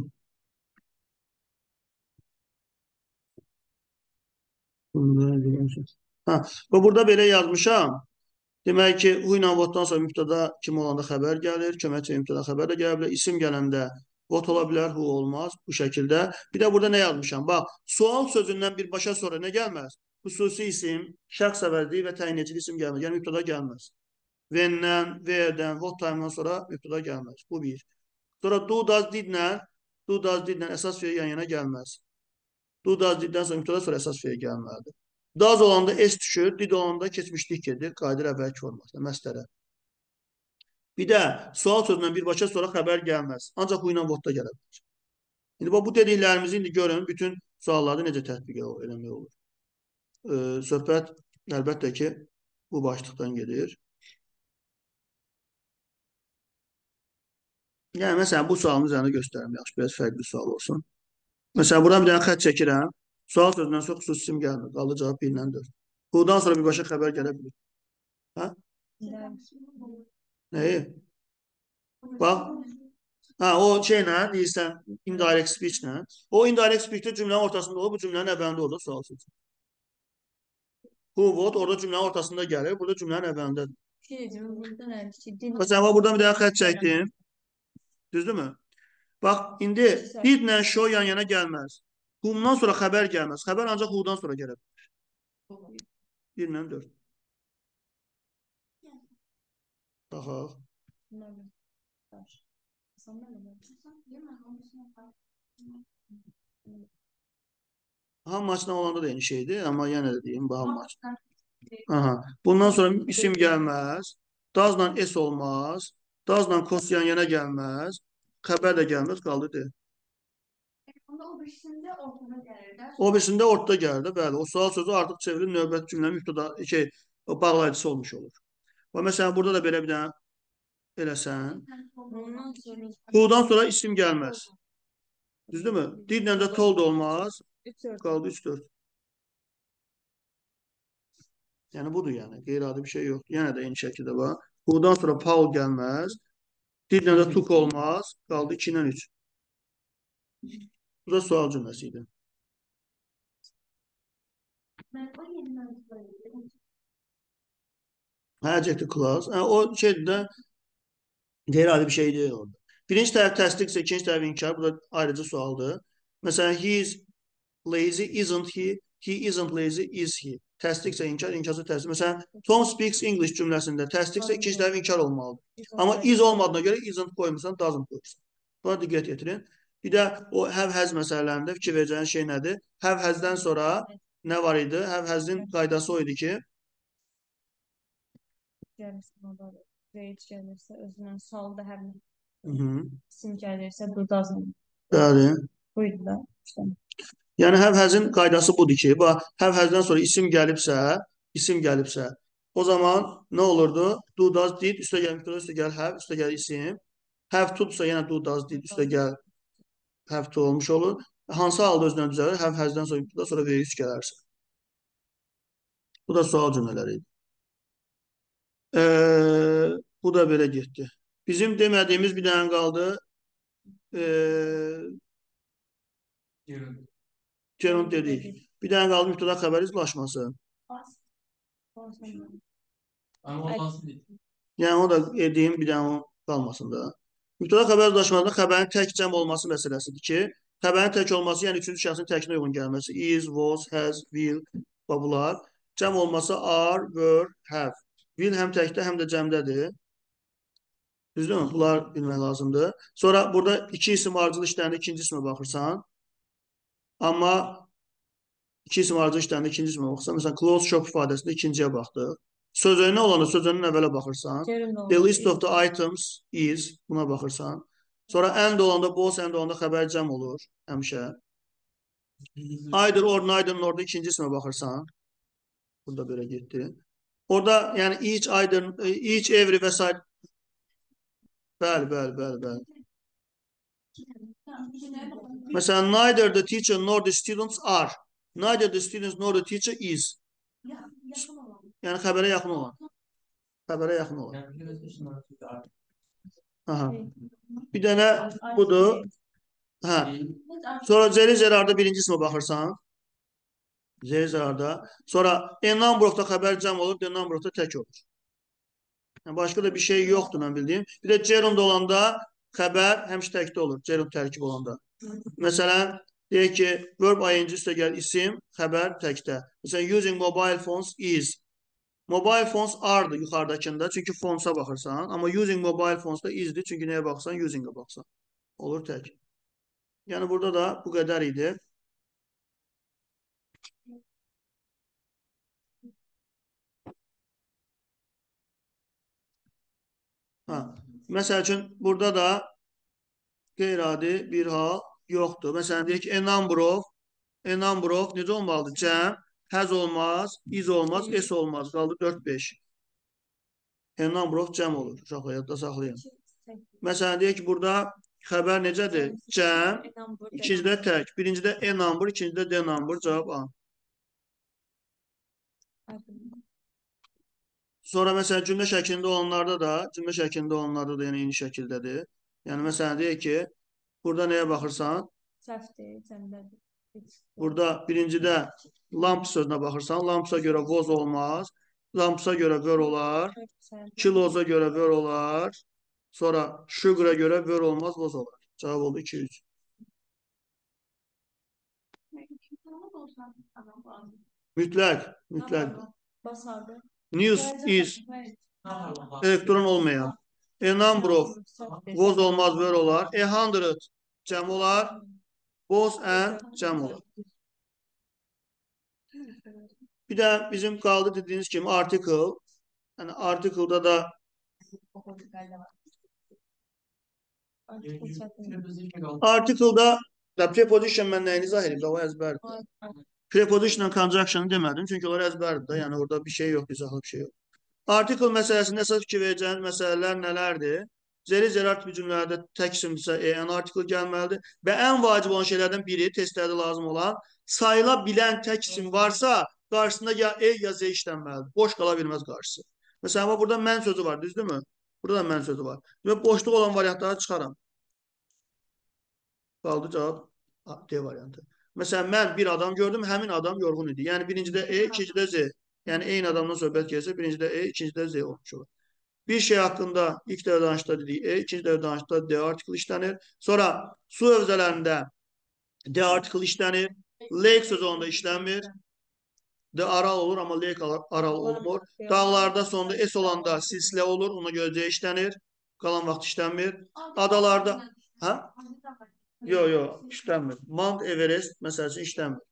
Ha, və burada belə yazmışam. Demək ki, hu ilə votdan sonra mübtəda kim olanda xəbər gəlir, köməkçi mübtəda xəbər də gələ bilər. İsim gələndə vot ola bilər, hu olmaz bu şəkildə. Bir də burada nə yazmışam? Bax, sual sözündən birbaşa sonra nə gəlməz? Xüsusi isim, şəxs əvəzliyi və təyin edici isim gəlməz. Yəni mübtəda gəlməz. When-dən, where-dən, what time-dan sonra mübtəda gəlməz. Bu bir. Sonra do, does, did-lə, do, does, did-lə əsas fiil yan-yana gəlməz. Do, does, did-dən sonra mübtəda sonra əsas fiil gəlməlidir. Does olanda s düşür, did olanda keçmişlik gedir, qayıdır əvvəlki formasına, məsələ. Bir də sual sözündən birbaşa sonra xəbər gəlməz. Ancaq bu ilə vodda gələ bilər. İndi bu dediklərimizi indi görün, bütün suallarda necə tətbiq eləmək olur. Ee, söhbət əlbəttə ki, bu başlıqdan gedir. Yəni, məsələn, bu sualın üzərində göstərim, yaxşı, biraz fərqli sual olsun. Məsələn, buradan bir dənə xət çəkirəm. Sual sözündən sonra xüsusi isim gəlmir. Qaldı cavab 1 ilə 4. Bundan sonra birbaşa xəbər gələ bilir. Nəyi? Bax. Ha, o şeylə deyirsən, indirect speech-lə. O indirect speech-də cümlənin ortasında olur, bu cümlənin əvvəlində orada sual sözü. Who, what orada cümlənin ortasında gəlir, burada cümlənin əvvəlindədir. Şey. Burada? İşte din. Məsələn, buradan bir dənə xət çəkdim. Düzdürmü? Bax, indi did-lə show yan-yana gəlməz. Whom-dan sonra xəbər gəlməz. Xəbər ancaq who-dan sonra gələ bilər. 1 ilə 4. Baxaq. Ham maçla olanda da eyni şeydir, amma yenə də deyim, bu ham maç. Aha. Bundan sonra isim gəlməz. Dazla S olmaz. Dazla kos yan-yana gəlməz. Xəbər də gəlməz, qaldı deyil. Onda o birisinde ortada gelir. Ders O birisində ortada gəldi, bəli. O sual sözü artıq çevrilib növbət cümlənin mübtəda şey, o bağlayıcısı olmuş olur. Və məsələn, burada da belə bir dənə eləsən. Ondan sonra. Who-dan sonra isim gəlməz. Düzdürmü? Didlə də told olmaz. Üç dört. Qaldı 3-4. Yəni budur yəni. Qeyri-adi bir şey yox. Yenə də eyni şəkildə var. Who-dan sonra Paul gəlməz. Didlə də took olmaz. Qaldı 2 ilə 3. Bu da sual cümləsi idi. Söyledim. Adjective clause. Yəni, o şeydir də qeyri-adi bir şey deyil orada. Birinci tərəf təsdiqsə, ikinci tərəf inkar. Bu da ayrıca sualdır. Məsələn, he is lazy, isn't he? He isn't lazy, is he? Təsdiqsə inkar, inkarsa təsdiq. Məsələn, Tom speaks English cümləsində təsdiqsə ikinci tərəf inkar olmalıdır. Amma is olmadığına görə isn't qoymursan, doesn't qoyursan. Buna diqqət yetirin. Bir də o have-has məsələlərində fikir verəcəyiniz şey nədir? Have-hasdən sonra nə var idi? Have-hasin qaydası o idi ki, Gəlirsə, o da Rage gəlirsə, özündən sualda hər nə Hı -hı. isim gəlirsə, bu doesn't. bəli. Buydu da. İşte. Yəni have-hasın qaydası budur ki, bax have-hasdan sonra isim gəlibsə, isim gəlibsə, o zaman nə olurdu? Do, does, did, üstə gəl mübtəda, üstə gəl have, üstə gəl isim. Have to-dursa yenə do, does, did, üstə gəl have to olmuş olur. Hansı halda özünə düzəlir? Have-hasdən sonra mübtəda, sonra verib üst gələrsə. Bu da sual cümlələri idi. Ee, bu da belə getdi. Bizim demədiyimiz bir dənə qaldı. Ee, Görün. Gerund dedik. Bir dənə qaldı mübtəda xəbər izlaşması. Yəni o da edeyim bir dənə o qalmasın da. Mübtəda xəbər uzlaşmasında xəbərin tək cəm olması məsələsidir ki, xəbərin tək olması, yəni üçüncü şəxsin təkinə uyğun gəlməsi. Is, was, has, will və bunlar. Cəm olması are, were, have. Will həm təkdə, həm də cəmdədir. Düzdürmü? Bunlar bilmək lazımdır. Sonra burada iki isim ardıcıl işlərində ikinci ismə baxırsan. Amma iki isim ardıcıl işlərində ikinci ismə baxırsan. Məsələn, close shop ifadəsində ikinciyə baxdıq. Söz önünə olanda söz önünün əvvələ baxırsan. The list of the items is buna baxırsan. Sonra and olanda both and olanda xəbər cəm olur həmişə. Either or neither'ın orada ikinci ismə baxırsan. Burada belə getdi. Orada yəni each, either, each, every və s. Bəli, bəli, bəli, bəli. Məsələn, neither the teacher nor the students are. Neither the students nor the teacher is. Yəni xəbərə yaxın olan. Xəbərə yaxın olan. Aha. Bir dənə budur. Hə. Sonra zeri zərarda birinci ismə baxırsan. Zeri zərarda. Sonra a number of da xəbər cəm olur, the number of da tək olur. Yəni başqa da bir şey yoxdur mən bildiyim. Bir də gerund olanda xəbər həmişə təkdə olur. Gerund tərkib olanda. Məsələn, deyək ki, verb ing üstə gəl isim, xəbər təkdə. Məsələn, using mobile phones is. Mobile phones are-dır yuxarıdakında, çünki phones-a baxırsan. Amma using mobile phones-da is-dir, çünki nəyə baxsan? Using-a baxsan. Olur tək. Yəni burada da bu qədər idi. Ha. Məsəl üçün burada da qeyri-adi bir hal yoxdur. Məsələn deyək ki, a number of a number of necə olmalıdır? Cəm, has olmaz, is olmaz, s olmaz. Qaldı 4-5. A number of cəm olur. Uşaqlar yadda saxlayın. Məsələn deyək ki, burada xəbər necədir? Cəm, ikincidə tək, birincidə a number, ikincidə d number, cavab A. Sonra məsələn cümlə şəklində olanlarda da, cümlə şəklində olanlarda da yəni eyni şəkildədir. Yəni məsələn deyək ki, burada nəyə baxırsan? Səhvdir, cəmdədir. Burada birincidə lamp sözünə baxırsan, lampsa görə was olmaz, lampsa görə were olar, kiloza görə were olar, sonra sugar'a görə were olmaz, was olar. Cavab oldu 2-3. Mütləq, mütləq. Basardı. News is elektron olmayan. A number of was olmaz, were olar. A hundred cəm olar. Was and cəm olar. Bir də bizim qaldı dediyiniz kimi article. Yəni article-da da article-da da preposition mən nəyini izah edeyim? də, O əzbərdir. Preposition and conjunction demədim, çünki onlar əzbərdir də. Yəni orada bir şey yoxdur, izahlı bir şey yox. Article məsələsində əsas fikir verəcəyiniz məsələlər nələrdir? Zeri zərər tipi cümlələrdə tək isimdirsə, e, an article gəlməlidir və ən vacib olan şeylərdən biri testlərdə lazım olan sayıla bilən tək isim varsa, qarşısında ya e ya z işlənməlidir. Boş qala bilməz qarşısı. Məsələn, bax, burada mən sözü var, düzdürmü? Burada da mən sözü var. Və boşluq olan variantları çıxaram. Qaldı cavab D variantı. Məsələn, mən bir adam gördüm, həmin adam yorğun idi. Yəni birincidə E, ikincidə Z. Yəni eyni adamdan söhbət gəlsə, birincidə E, ikincidə Z olmuş olur. Bir şey haqqında ilk dəfə danışda dedik E, ikinci dəfə danışda D artikl işlənir. Sonra su hövzələrində D artikl işlənir. Lake sözü onda işlənmir. D aral olur, amma lake aral olmur. Dağlarda sonunda S olanda silsilə olur, ona görə C işlənir. Qalan vaxt işlənmir. Adalarda- Hə? Yox, yox, işlənmir. Mount Everest məsəl üçün işlənmir.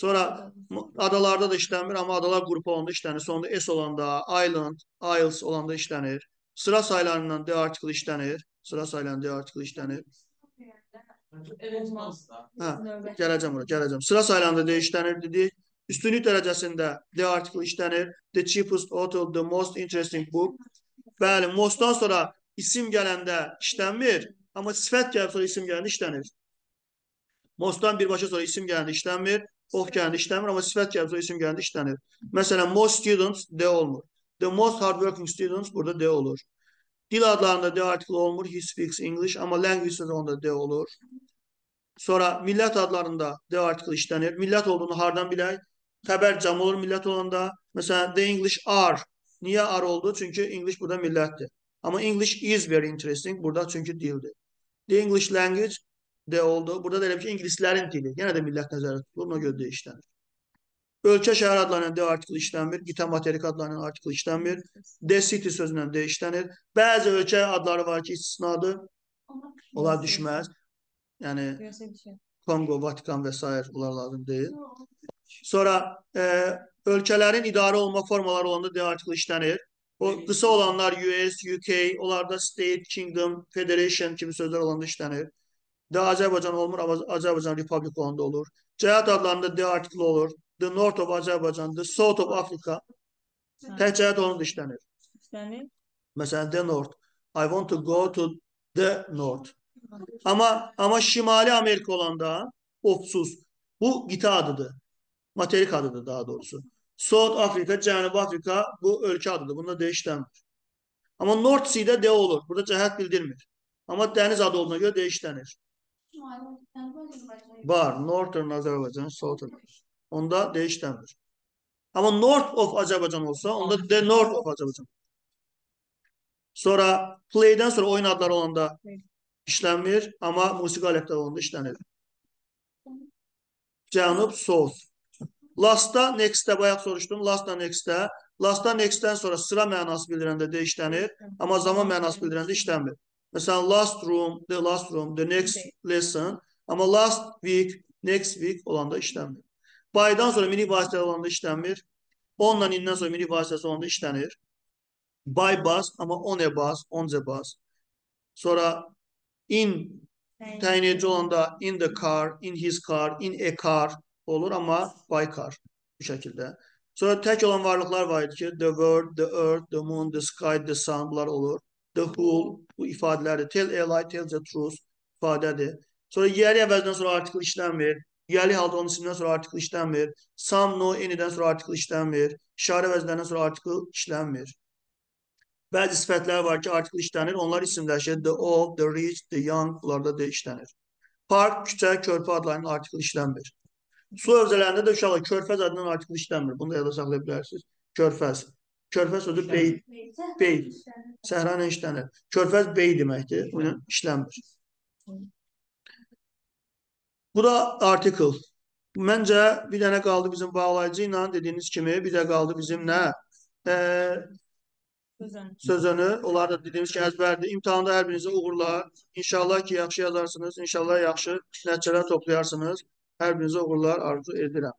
Sonra m- adalarda da işlənmir, amma adalar qrupu olanda işlənir. Sonunda S olanda, island, isles olanda işlənir. Sıra saylarından D artikl işlənir. Sıra saylarından D artikl işlənir. Evet, olmazsa. Hə, Növbət. gələcəm ora, gələcəm. Sıra saylarında D işlənir dedik. Üstünlük dərəcəsində D artikl işlənir. The cheapest author, the most interesting book. Bəli, mostdan sonra isim gələndə işlənmir, amma sifət gəlib sonra isim gələndə işlənir. Mostdan birbaşa sonra isim gələndə işlənmir, ox gələndə işlənmir, amma sifət gəlib sonra isim gələndə işlənir. Məsələn, most students D olmur. The most hardworking students burada D olur. Dil adlarında D artikli olmur, he speaks English, amma language sözü onda D olur. Sonra millət adlarında D artikli işlənir. Millət olduğunu hardan bilək? Xəbər cəm olur millət olanda. Məsələn, the English are. Niyə are oldu? Çünki English burada millətdir. Amma English is very interesting burada çünki dildir. The English language D oldu. Burada da elə bir ki, ingilislərin dili. Yenə də millət nəzərdə tutulur, ona görə D işlənir. Ölkə, şəhər adlarının D artikli işlənmir. Qitə, materik adlarının artikli işlənmir. The city sözündən D işlənir. Bəzi ölkə adları var ki, istisnadır. Onlar düşməz. Yəni Görsə bir şey. Kongo, Vatikan və s. bunlar lazım deyil. Sonra e, ölkələrin idarə olma formaları olanda D artikli işlənir. O qısa olanlar US, UK, onlarda state, kingdom, federation kimi sözlər olanda işlənir. D Azərbaycan olmur, amma Azərbaycan Republic olanda olur. Cəhət adlarında D artikli olur. The North of Azərbaycan, the South of Africa. Tək cəhət olanda işlənir. İstənir. Məsələn, the North. I want to go to the North. Amma amma Şimali Amerika olanda ofsuz. Bu qitə adıdır. Materik adıdır daha doğrusu. South Afrika, Cənubi Afrika bu ölkə adıdır. Bunda D işlənmir. Amma North Sea-də D olur. Burada cəhət bildirmir. Amma dəniz adı olduğuna görə D işlənir. Var. Northern Azərbaycan, Southern. Onda D işlənmir. Amma North of Azərbaycan olsa, onda D North of Azərbaycan. Sonra play-dən sonra oyun adları olanda işlənmir, amma musiqi alətləri olanda işlənir. Cənub, South. Last-da, next-də bayaq soruşdum. Last-da, next-də. Last-da, next-dən sonra sıra mənası bildirəndə də işlənir, amma zaman mənası bildirəndə işlənmir. Məsələn, last room, the last room, the next lesson. Amma last week, next week olanda işlənmir. Baydan sonra mini vasitələr olanda işlənmir. Onla indən sonra mini vasitəsi olanda işlənir. By bus, amma on a bus, on the bus. Sonra in təyin edici olanda in the car, in his car, in a car olur, amma by car bu şəkildə. Sonra tək olan varlıqlar var idi ki, the world, the earth, the moon, the sky, the sun bunlar olur. The whole bu ifadələrdir. Tell a lie, tell the truth ifadədir. Sonra yeri əvəzdən sonra artikl işlənmir. Yeri halda onun ismindən sonra artikl işlənmir. Some, no, anydən sonra artikl işlənmir. İşarə əvəzlərindən sonra artikl işlənmir. Bəzi sifətlər var ki, artikl işlənir. Onlar isimləşir. The old, the rich, the young bunlarda da işlənir. Park, küçə, körpü adlarının artikl işlənmir. Su hövzələrində də uşaqlar körfəz adının artikl işlənmir. Bunu da yada saxlaya bilərsiniz. Körfəz. Körfəz sözü bey, bey. Səhra ilə işlənir. Körfəz bey deməkdir. Bu ilə işlənmir. Bu da article. Məncə bir dənə qaldı bizim bağlayıcı ilə dediyiniz kimi, bir də qaldı bizim nə? Sözün. sözünü. Onlar da dediyimiz kimi əzbərdir. İmtahanda hər birinizə uğurlar. İnşallah ki, yaxşı yazarsınız. İnşallah yaxşı nəticələr toplayarsınız. Hər birinizə uğurlar arzu edirəm.